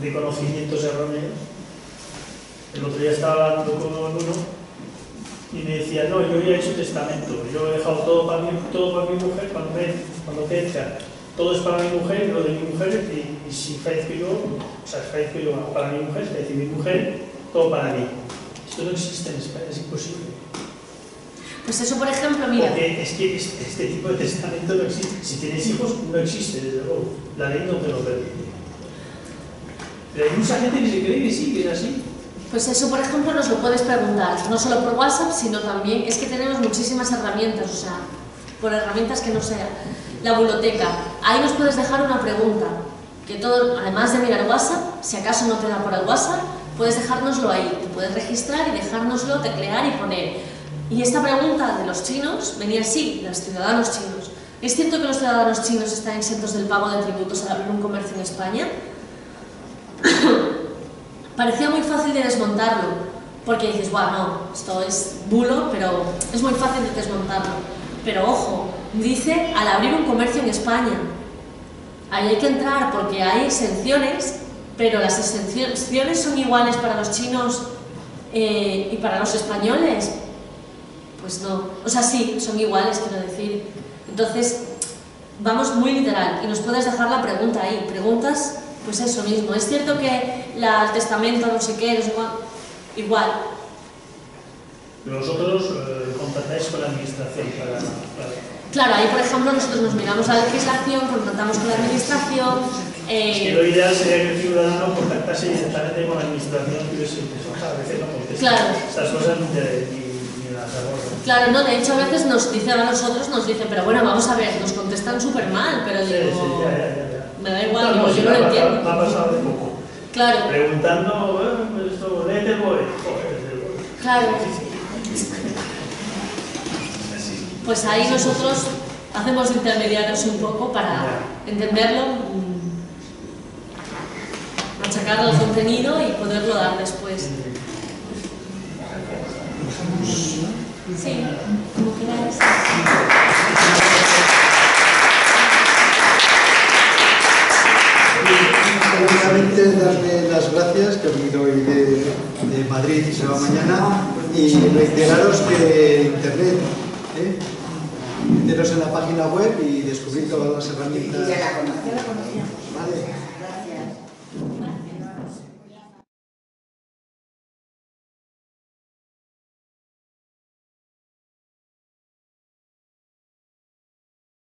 de conocimientos erróneos. El otro día estaba hablando con uno y me decía, no, yo ya he hecho testamento, yo he dejado todo para mi, todo para mi mujer, cuando, me, cuando fallezca, todo es para mi mujer, lo de mi mujer, y, y si fallezco yo, o sea, fallezco yo para mi mujer, es decir, mi mujer, todo para mí. Esto no existe en España, es imposible. Pues eso, por ejemplo, mira... Porque es que este tipo de testamento no existe. Si tienes hijos, no existe, desde luego. La ley no te lo permite. Pero hay mucha gente que se cree que sí, que es así. Pues eso, por ejemplo, nos lo puedes preguntar, no solo por WhatsApp, sino también, es que tenemos muchísimas herramientas, o sea, por herramientas que no sea la biblioteca. Ahí nos puedes dejar una pregunta, que todo, además de mirar WhatsApp, si acaso no te da por el WhatsApp, puedes dejárnoslo ahí, te puedes registrar y dejárnoslo, teclear y poner y esta pregunta de los chinos venía así, de los ciudadanos chinos. ¿Es cierto que los ciudadanos chinos están exentos del pago de tributos al abrir un comercio en España? Parecía muy fácil de desmontarlo, porque dices, bueno, esto es bulo, pero es muy fácil de desmontarlo. Pero ojo, dice al abrir un comercio en España. Ahí hay que entrar porque hay exenciones, pero las exenciones son iguales para los chinos eh, y para los españoles. Pues no, o sea, sí, son iguales, quiero decir. Entonces, vamos muy literal y nos puedes dejar la pregunta ahí. Preguntas, pues eso mismo. Es cierto que la, el testamento, no sé qué, no sé cuál, igual. Vosotros eh, contactáis con la administración para, para, Claro, ahí por ejemplo nosotros nos miramos la legislación, contactamos con la administración. Eh... Es que lo ideal sería que el ciudadano contactase directamente con la administración y eso a veces no contesta. Claro. Estas cosas no te, Claro, no, de hecho a veces nos dicen a nosotros, nos dicen, pero bueno, vamos a ver, nos contestan súper mal, pero sí, digo, sí, ya, ya, ya. me da igual, no, digo, yo no lo entiendo. Me ha pasado de poco. Claro. Preguntando, eh, esto, léete el BOE. Joder, Claro. Pues ahí nosotros hacemos intermediarios un poco para entenderlo, machacar el contenido y poderlo dar después. Sí, como quieras. Primeramente darle las gracias, que ha venido hoy de, de Madrid y se va mañana, y reiteraros que Internet, ¿eh? meteros en la página web y descubrir todas las herramientas. Y ya la conocía, la conocía. Vale.